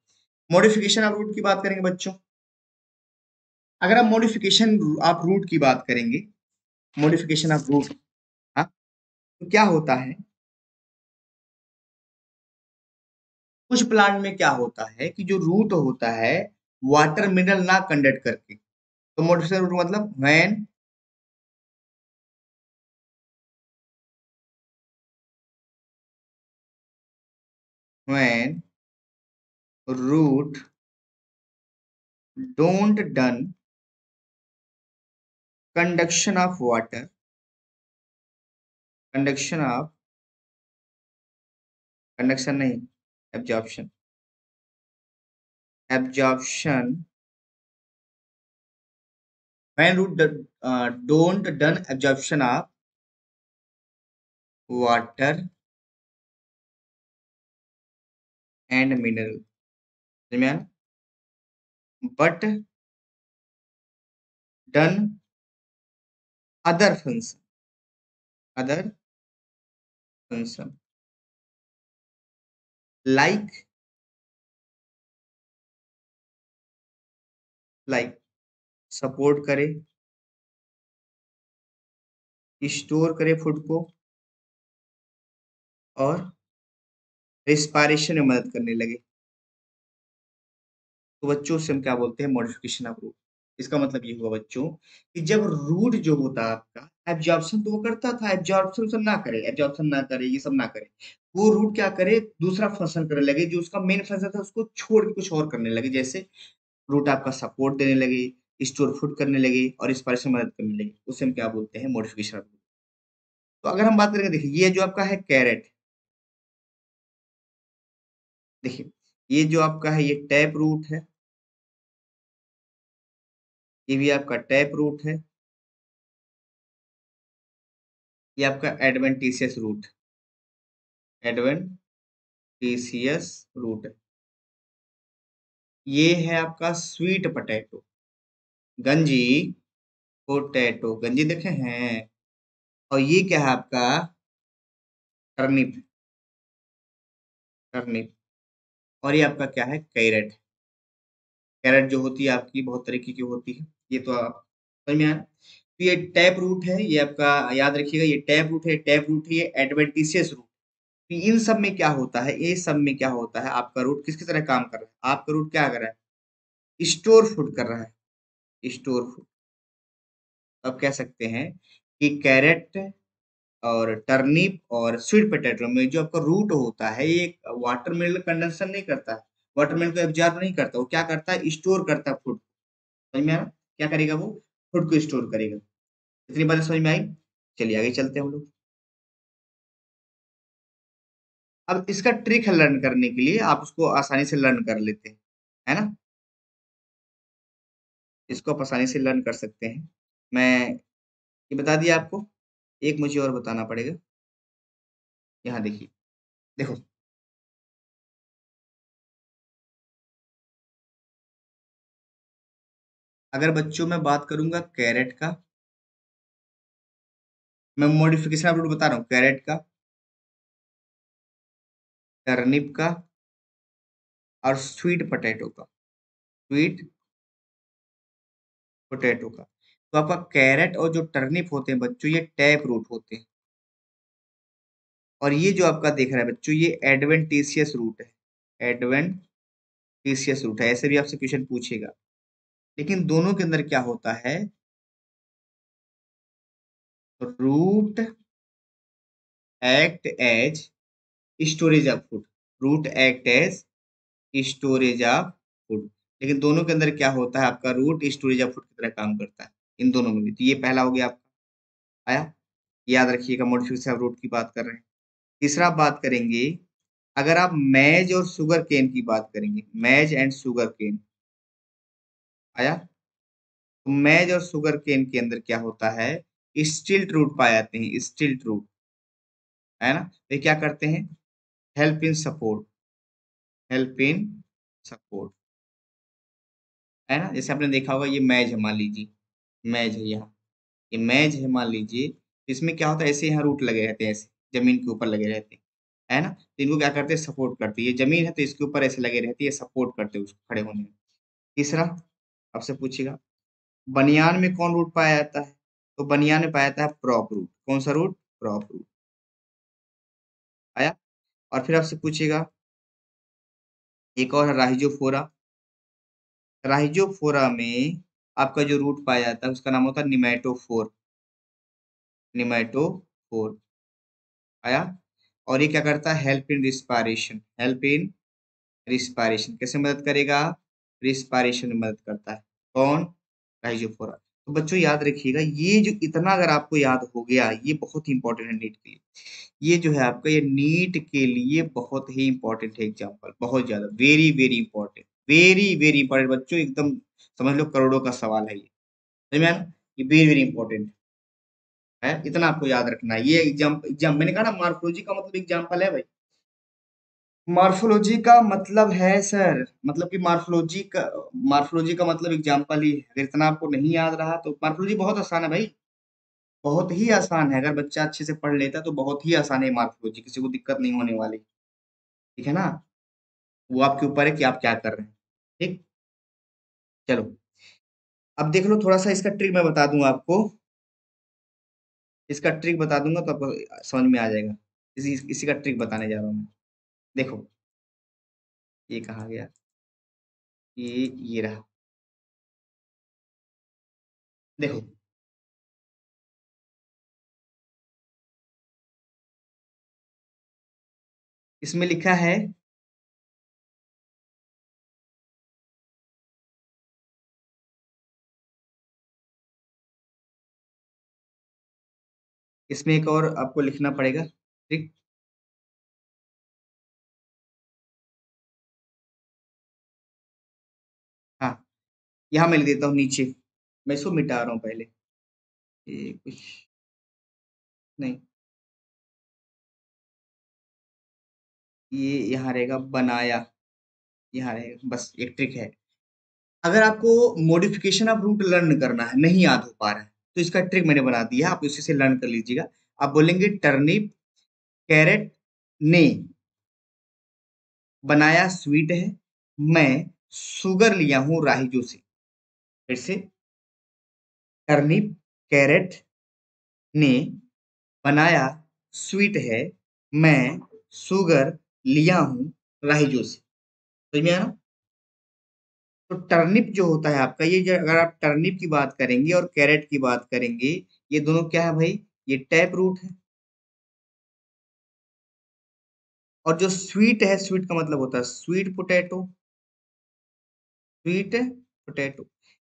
[SPEAKER 1] मॉडिफिकेशन ऑफ़ रूट की बात करेंगे बच्चों। अगर आप मॉडिफिकेशन ऑफ़ रूट की बात करेंगे मॉडिफिकेशन ऑफ़ रूट तो क्या होता है? कुछ प्लांट में क्या होता है कि जो रूट होता है वाटर मिनरल ना कंडक्ट करके तो मॉडिफिकेशन रूट मतलब when when root don't done conduction of water conduction of conduction नहीं absorption absorption when root uh, don't done absorption of water and mineral दरमियान? But done other function other function like like support करे store करे food को, और respiration में मदद करने लगे। तो बच्चों से हम क्या बोलते हैं? मॉडिफिकेशन ऑफ़ रूट इसका मतलब ये हुआ बच्चों कि जब रूट जो होता है आपका एब्जॉर्प्शन तो वो करता था एब्जॉर्प्शन ना करे एब्जॉर्प्शन ना करे, ये सब ना करे। वो रूट क्या करे? दूसरा फ़ंक्शन करने लगे जो उसका मेन फ़ंक्शन था, उसको छोड़ के कुछ और करने लगे। जैसे रूट आपका सपोर्ट देने लगे स्टोर फुट करने लगे और इस में मदद करने लगे। उसे हम क्या बोलते हैं? मॉडिफिकेशन तो अगर हम बात करेंगे, देखिए, ये जो आपका है कैरेट देखिए, ये जो आपका है, ये टैप रूट है। ये भी आपका टैप रूट है। ये आपका एडवेंटिशियस रूट एडवेंटिशियस रूट ये है आपका स्वीट पटेटो। गंजी पोटैटो। गंजी देखे हैं? और ये क्या है आपका? टर्निप। टर्निप। और ये आपका क्या है? कैरेट कैरेट जो होती है, आपकी बहुत तरीके की होती है। ये तो आप समझ में तो ये टैप रूट है, ये आपका याद रखिएगा, ये टैप रूट है, टैप रूट है, ये एडवेंटिशियस रूट। तो इन सब में क्या होता है? ये सब में क्या होता है? आपका रूट किसकी तरह काम कर रहा है? आपका रूट क्या कर रहा है? स्टोर फ़ूड कर रहा है। Store food. अब कह सकते हैं कि कैरेट और टर्निप और स्वीट पोटैटो में जो आपका रूट होता है, ये वाटर मिल कंडेंसन नहीं करता है। वाटर मिल को एब्जॉर्ब नहीं करता, वो क्या करता है? स्टोर करता है फ़ूड। समझ में आ रहा क्या करेगा वो? फ़ूड को स्टोर करेगा। इतनी बातें समझ में आई? चलिए आगे चलते हैं हम लोग। अब इसका ट्रिक है लर्न करने के लिए, आप उसको आसानी से लर्न कर लेते हैं, है ना? इसको आप आसानी से लर्न कर सकते हैं। मैं ये बता दिया आपको। एक मुझे और बताना पड़ेगा। यहाँ देखिए, देखो। अगर बच्चों में बात करूँगा कैरेट का, मैं मॉडिफिकेशन आप बता रहा हूँ, कैरेट का, टर्निप का और स्वीट पोटैटो का। स्वीट पोटैटो का। तो आपका कैरेट और जो टर्निप होते हैं बच्चों, ये टैप रूट होते हैं। और ये जो आपका देख रहा है बच्चों, ये एडवेंटिशियस रूट है। एडवेंटिशियस रूट है, ऐसे भी आपसे क्वेश्चन पूछेगा। लेकिन दोनों के अंदर क्या होता है? Root act as storage of food. Root act as storage of food. लेकिन दोनों के अंदर क्या होता है? आपका रूट स्टोरेज ऑफ़ फ़ूड की तरह काम करता है। इन दोनों में तो ये पहला हो गया आपका। आया? याद रखिएगा मॉडिफिकेशन ऑफ़ रूट की बात कर रहे हैं। तीसरा बात करेंगे, अगर आप मैज और शुगर केन की बात करेंगे, मैज एंड शुगर केन आया? तो मैज और शुगर केन के अंदर क्या होता है? स्टिल्ट रूट पाए जाते हैं स्टिल्ट रूट है ना? ये क्या करते हैं? Help in support help in support है ना? जैसे आपने देखा होगा, ये मैज है, मान लीजिए। मैज है यहाँ। ये मैज है मान लीजिए इसमें क्या होता है, ऐसे यहाँ रूट लगे रहते हैं, ऐसे ज़मीन के ऊपर लगे रहते हैं, है ना? तो इनको क्या करते हैं सपोर्ट करते हैं। ये ज़मीन है तो इसके ऊपर ऐसे लगे रहती है सपोर्ट करते हैं उसको खड़े होने में। तीसरा आपसे पूछेगा बनियान में कौन रूट पाया जाता है? तो बनियान में पाया जाता है प्रॉप रूट कौन सा रूट प्रॉप रूट आया? और फिर आपसे पूछेगा एक और है राहिजोफोरा। राइजोफोरा में आपका जो रूट पाया जाता है, उसका नाम होता है निमेटोफोर निमेटोफोर आया? और ये क्या करता है? Help in respiration help in respiration कैसे मदद करेगा? रिस्पायरेशन में मदद करता है। कौन? राइजोफोरा तो बच्चों, याद रखिएगा, ये जो इतना अगर आपको याद हो गया, ये बहुत ही इंपॉर्टेंट है नीट के लिए। ये जो है आपका, ये नीट के लिए बहुत ही इंपॉर्टेंट है एग्ज़ाम्पल बहुत ज़्यादा very very important very very important बच्चों, एकदम समझ लो करोड़ों का सवाल है ये। समझ में आया ना? ये वेरी वेरी इंपॉर्टेंट है। इतना आपको याद रखना है। ये एग्ज़ाम एग्ज़ाम मैंने कहा ना मार्कोलॉजी का मतलब एग्ज़ाम्पल है भाई। मार्फोलॉजी का मतलब है सर मतलब कि मार्फोलॉजी का मार्फोलॉजी का मतलब एग्ज़ाम्पल है अगर इतना आपको नहीं याद रहा तो मार्फोलॉजी बहुत आसान है भाई। बहुत ही आसान है। अगर बच्चा अच्छे से पढ़ लेता तो बहुत ही आसान है मार्फोलॉजी किसी को दिक्कत नहीं होने वाली। ठीक है ना? वो आपके ऊपर है कि आप क्या कर रहे हैं। ठीक? चलो। अब देख लो, थोड़ा सा इसका ट्रिक मैं बता दूँगा आपको। इसका ट्रिक बता दूँगा तो आपको समझ में आ जाएगा। इसी इसी का ट्रिक बताने जा रहा हूँ मैं। देखो। ये कहा गया। ये ये रहा। देखो। इसमें लिखा है इसमें एक और आपको लिखना पड़ेगा, ठीक? हाँ यहाँ मैं लिख देता हूँ नीचे। मैं इसको मिटा रहा हूँ पहले। ये कुछ नहीं। ये यहाँ रहेगा बनाया। यहाँ रहेगा, बस एक ट्रिक है। अगर आपको मॉडिफिकेशन ऑफ़ रूट लर्न करना है, नहीं याद हो पा रहा है तो इसका ट्रिक मैंने बना दिया आप उसी से लर्न कर लीजिएगा। आप बोलेंगे टर्निप कैरेट ने बनाया स्वीट है, मैं शुगर लिया हूँ राहिजो से। फिर से टर्निप कैरेट ने बनाया स्वीट है, मैं शुगर लिया हूँ राहिजो से। समझ में आया ना? तो टर्निप जो होता है आपका, ये जो अगर आप टर्निप की बात करेंगे और कैरेट की बात करेंगे, ये दोनों क्या है भाई? ये टैप रूट है। और जो स्वीट है, स्वीट का मतलब होता है स्वीट पोटैटो। Sweet potato.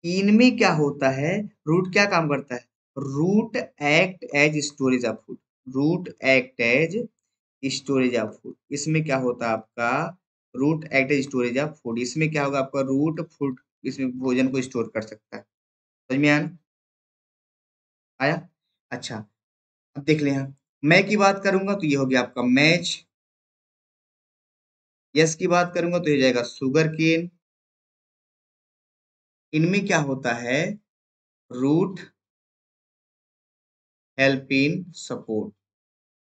[SPEAKER 1] इनमें क्या होता है, रूट क्या काम करता है? Root act as storage of food. Root act as storage of food. इसमें क्या होता है आपका? Root as storage of food इसमें क्या होगा आपका रूट फ़ूड इसमें भोजन को स्टोर कर सकता है। समझ में आया? अच्छा अब देख ले मैं की बात करूँगा तो ये हो गया आपका मैच यस की बात करूँगा तो ये जाएगा सुगर केन इनमें क्या होता है? रूट हेल्प इन सपोर्ट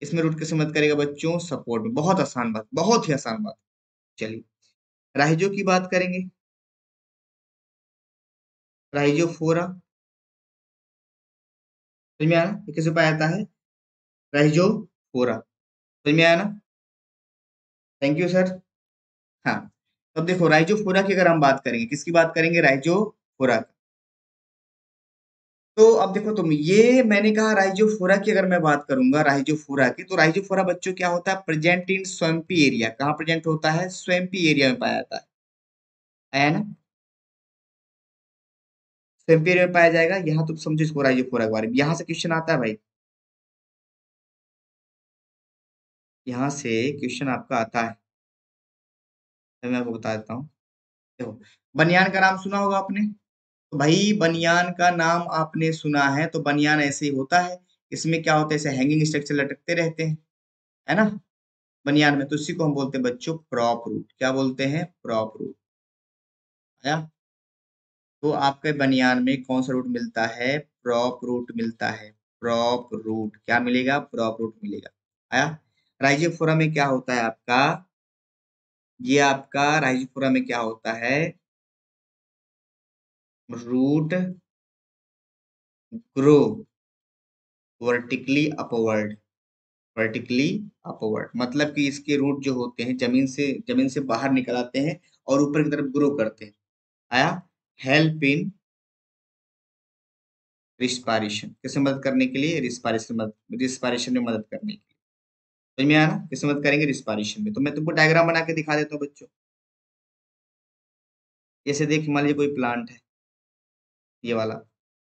[SPEAKER 1] इसमें रूट कैसे मदद करेगा बच्चों? सपोर्ट में। बहुत आसान बात, बहुत ही आसान बात। चलिए। राइजो की बात करेंगे। राइजो फोरा। समझ में आया ना? ये कैसे पाया जाता है? राइजो फोरा। समझ में आया ना? थैंक यू सर हाँ। अब देखो, राइजो फोरा की अगर हम बात करेंगे, किसकी बात करेंगे? राइजो फोरा की। तो अब देखो तुम, ये मैंने कहा राइजो राइजोफोरा की अगर मैं बात करूँगा, राइजोफोरा की तो राइजोफोरा बच्चों क्या होता है? प्रेजेंट इन स्वैम्पी एरिया कहाँ प्रेजेंट होता है? स्वैम्पी एरिया में पाया जाता है। आया ना? स्वैम्पी एरिया में पाया जाएगा। यहाँ तुम समझो इसको राइजोफोरा के बारे में। यहाँ से क्वेश्चन आता है भाई। यहाँ से क्वेश्चन आपका आता है। तो मैं आपको बता देता हूँ। देखो, बनियान का नाम सुना होगा आपने? तो भाई, बनियान का नाम आपने सुना है तो बनियान ऐसे ही होता है। इसमें क्या होता है ऐसे हैंगिंग स्ट्रक्चर लटकते रहते हैं, है ना? बनियान में तो इसी को हम बोलते हैं, बच्चों प्रॉप रूट क्या बोलते हैं? प्रॉप रूट आया? तो आपके बनियान में कौन सा रूट मिलता है? प्रॉप रूट मिलता है। प्रॉप रूट क्या मिलेगा? प्रॉप रूट मिलेगा। आया? राइजोफोरा में क्या होता है आपका? ये आपका राइजोफोरा में क्या होता है? Root grow vertically upward vertically upward मतलब कि इसके रूट जो होते हैं, ज़मीन से ज़मीन से बाहर निकल आते हैं और ऊपर की तरफ़ ग्रो करते हैं। आया? हेल्प इन रिस्पायरेशन कैसे मदद करने के लिए? रिस्पायरेशन मदद रिस्पायरेशन में मदद करने के लिए। समझ में आया ना? कैसे मदद करेंगे? रिस्पायरेशन में। तो मैं तुमको डायग्राम बना के दिखा देता हूँ बच्चों। जैसे देख, मान लीजिए कोई प्लांट है। ये वाला।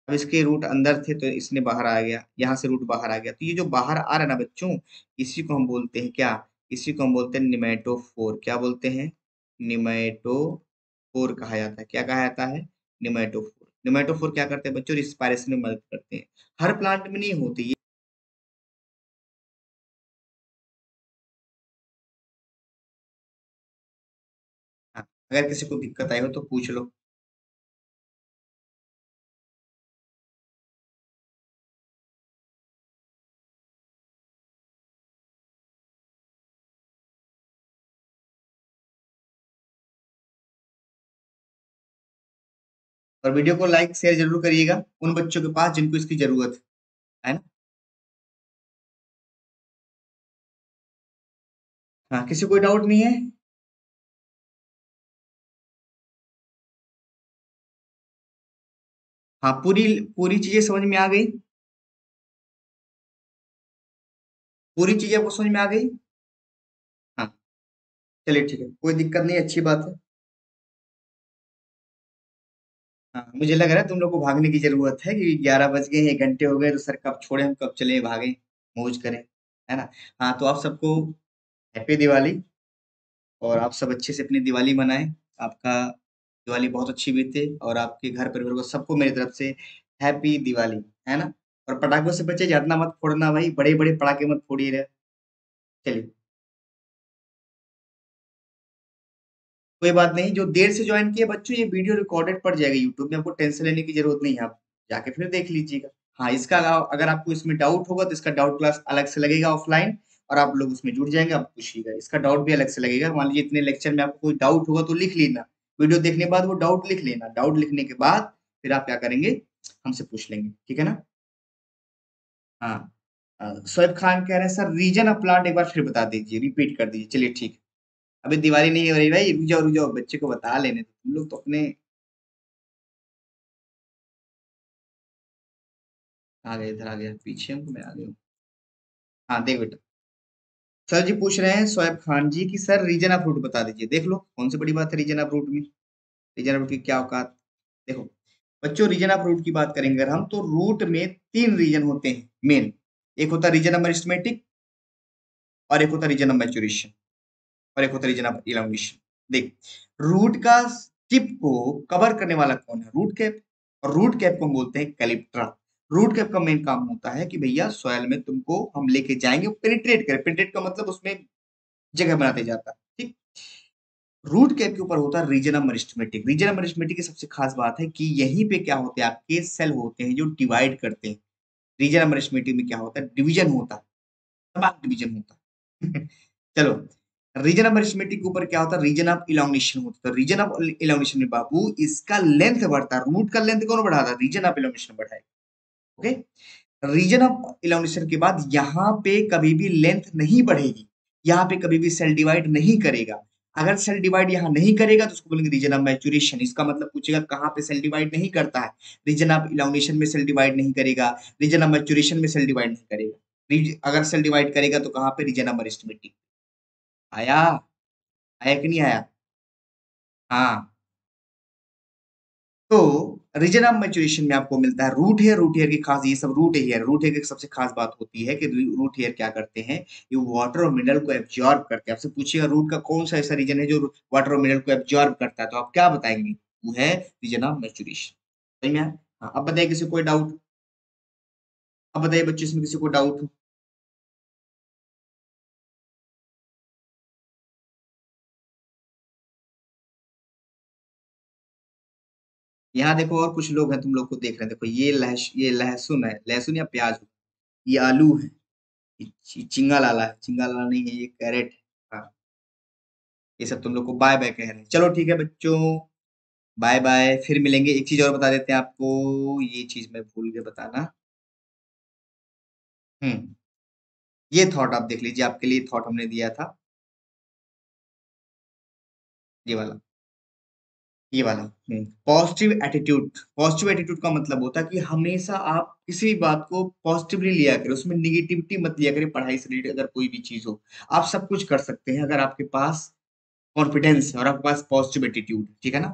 [SPEAKER 1] अब इसके रूट अंदर थे तो इसने बाहर आ गया यहाँ से रूट बाहर आ गया। तो ये जो बाहर आ रहा ना बच्चों इसी को हम बोलते हैं क्या? इसी को हम बोलते हैं निमेटोफोर क्या बोलते हैं? निमेटोफोर कहा जाता है। क्या कहा जाता है? निमेटोफोर निमेटोफोर क्या करते हैं बच्चों? रिस्पायरेशन में मदद करते हैं। हर प्लांट में नहीं होती ये हाँ, अगर किसी को दिक्कत आई हो तो पूछ लो। और वीडियो को लाइक शेयर ज़रूर करिएगा उन बच्चों के पास जिनको इसकी ज़रूरत है ना? हाँ किसी कोई डाउट नहीं है? हाँ पूरी पूरी चीज़ें समझ में आ गई? पूरी चीज़ें आपको समझ में आ गई? हाँ चलिए ठीक है, कोई दिक्कत नहीं, अच्छी बात है। हाँ मुझे लग रहा है तुम लोग को भागने की ज़रूरत है कि ग्यारह बज गए, एक घंटे हो गए तो सर कब छोड़े, हम कब चले भागे, मौज करें, है ना? हाँ तो आप सबको हैप्पी दिवाली और आप सब अच्छे से अपनी दिवाली मनाएँ। आपका दिवाली बहुत अच्छी बीते और आपके घर परिवार को सबको मेरी तरफ़ से हैप्पी दिवाली, है ना? और पटाखों से बचे ज़्यादा मत फोड़ना भाई बड़े बड़े पटाखे मत फोड़िए चलिए। कोई बात नहीं, जो देर से ज्वाइन किए बच्चों, ये वीडियो रिकॉर्डेड पड़ जाएगा यूट्यूब में, आपको टेंशन लेने की ज़रूरत नहीं है, आप जाके फिर देख लीजिएगा। हाँ इसका अगर आपको इसमें डाउट होगा तो इसका डाउट क्लास अलग से लगेगा ऑफलाइन और आप लोग उसमें जुड़ जाएँगे, आप पूछिएगा। इसका डाउट भी अलग से लगेगा। मान लीजिए इतने लेक्चर में आपको कोई डाउट होगा तो लिख लेना। वीडियो देखने के बाद वो डाउट लिख लेना। डाउट लिखने के बाद फिर आप क्या करेंगे? हमसे पूछ लेंगे। ठीक है ना? हाँ। सोएब खान कह रहे हैं, सर रीजन ऑफ़ प्लांट एक बार फिर बता दीजिए रिपीट कर दीजिए। चलिए, ठीक अभी दिवाली नहीं हो रही भाई, रुक जाओ रुक जाओ, बच्चे को बता लेने तुम लोग तो अपने आ गए, इधर आ गया पीछे हमको, मैं आ गया हाँ देख बेटा। सर जी पूछ रहे हैं सोएब खान जी की, सर रीजन ऑफ़ रूट बता दीजिए। देख लो, कौन सी बड़ी बात है रीजन ऑफ़ रूट में? रीजन ऑफ़ रूट की क्या औकात? देखो, बच्चों, रीजन ऑफ़ रूट की बात करेंगे। अगर हम तो रूट में तीन रीजन होते हैं, मेन। एक होता है रीजन ऑफ़ मेरिस्टमेटिक और एक होता है रीजन ऑफ़ मैचुरेशन और एक होता है रीजन ऑफ़ इलामिनेशन देख रूट का टिप को कवर करने वाला कौन है? रूट कैप और रूट कैप को हम बोलते हैं कैलिप्ट्रा रूट कैप का मेन काम होता है कि भैया सॉयल में तुमको हम लेके जाएँगे पेनिट्रेट करें। पेनिट्रेट का मतलब उसमें जगह बनाते जाता है, ठीक? रूट कैप के ऊपर होता है region of meristematic region of meristematic की सबसे खास बात है कि यहीं पे क्या होते हैं? आपके सेल होते हैं जो डिवाइड करते हैं। रीजन ऑफ़ मरिस्टमेटिक में क्या होता है? डिवीज़न होता है। डिवीज़न होता है। चलो रीजन ऑफ़ अरिथमेटिक के ऊपर क्या होता है? रीजन ऑफ़ इलांगेशन होता है। रीजन ऑफ़ इलांगेशन में बाबू, इसका लेंथ बढ़ता है। रूट का लेंथ कौन बढ़ाता है? रीजन ऑफ़ इलांगेशन बढ़ाएगा। ओके रीजन ऑफ़ इलांगेशन के बाद यहाँ पे कभी भी लेंथ नहीं बढ़ेगी। यहाँ पे कभी भी सेल डिवाइड नहीं करेगा। अगर सेल डिवाइड यहाँ नहीं करेगा तो उसको बोलेंगे रीजन ऑफ़ मैचुरेशन इसका मतलब पूछेगा, कहाँ पे सेल डिवाइड नहीं करता है? रीजन ऑफ़ इलांगेशन में सेल डिवाइड नहीं करेगा। रीजन ऑफ़ मैचुरेशन में सेल डिवाइड नहीं करेगा। अगर सेल डिवाइड करेगा तो कहाँ पे? रीजन ऑफ़ अरिस्टमेटिक आया? आया कि नहीं आया? हाँ। तो रीजन ऑफ़ मैचुरेशन में आपको मिलता है रूट हेयर रूट हेयर की खास, ये सब रूट हेयर रूट हेयर की सबसे खास बात होती है कि रूट हेयर क्या करते हैं? ये वाटर और मिनरल को एब्जॉर्ब करते हैं। आपसे पूछिएगा रूट का कौन सा ऐसा रीजन है जो वाटर और मिनरल को एब्जॉर्ब करता है? तो आप क्या बताएँगे? वो है रीजन ऑफ़ मैचुरेशन। सही में हाँ? अब बताइए, किसी कोई डाउट अब बताइए, बच्चे, इसमें किसी को डाउट यहाँ देखो और कुछ लोग हैं, तुम लोग को देख रहे हैं। देखो, ये लहस, ये लहसुन है, लहसुन या प्याज ये आलू है चिंगा लाला है। चिंगा लाला नहीं है, ये कैरेट है। हाँ। ये सब तुम लोग को बाय बाय कह रहे हैं। चलो ठीक है बच्चों बाय बाय फिर मिलेंगे। एक चीज़ और बता देते हैं आपको, ये चीज़ मैं भूल गया बताना। हम्म। ये थॉट आप देख लीजिए, आपके लिए थॉट हमने दिया था। ये वाला। ये वाला। पॉजिटिव एटीट्यूड पॉजिटिव एटीट्यूड का मतलब होता है कि हमेशा आप किसी भी बात को पॉजिटिवली लिया करें उसमें निगेटिविटी मत लिया करें पढ़ाई से रिलेटेड अगर कोई भी चीज़ हो। आप सब कुछ कर सकते हैं अगर आपके पास कॉन्फिडेंस है और आपके पास पॉजिटिव एटीट्यूड ठीक है ना?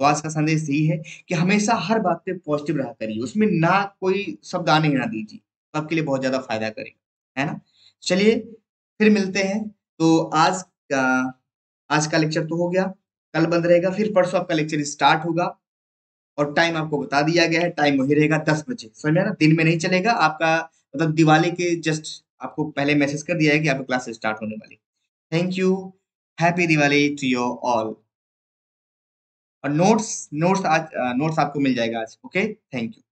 [SPEAKER 1] तो आज का संदेश यही है कि हमेशा हर बात पे पॉजिटिव रहा करिए, उसमें ना कोई शब्द आने ना दीजिए, तो आपके लिए बहुत ज़्यादा फ़ायदा करेगा, है ना? चलिए, फिर मिलते हैं, तो आज का आज का लेक्चर तो हो गया, कल बंद रहेगा, फिर परसों आपका लेक्चर स्टार्ट होगा और टाइम आपको बता दिया गया है, टाइम वही रहेगा 10 बजे, समझ में ना? दिन में नहीं चलेगा, आपका मतलब दिवाली के जस्ट आपको पहले मैसेज कर दिया है कि आपकी क्लास स्टार्ट होने वाली thank you, happy Diwali to your all. और नोट्स नोट्स आज नोट्स आपको मिल जाएगा आज, ओके? Thank you.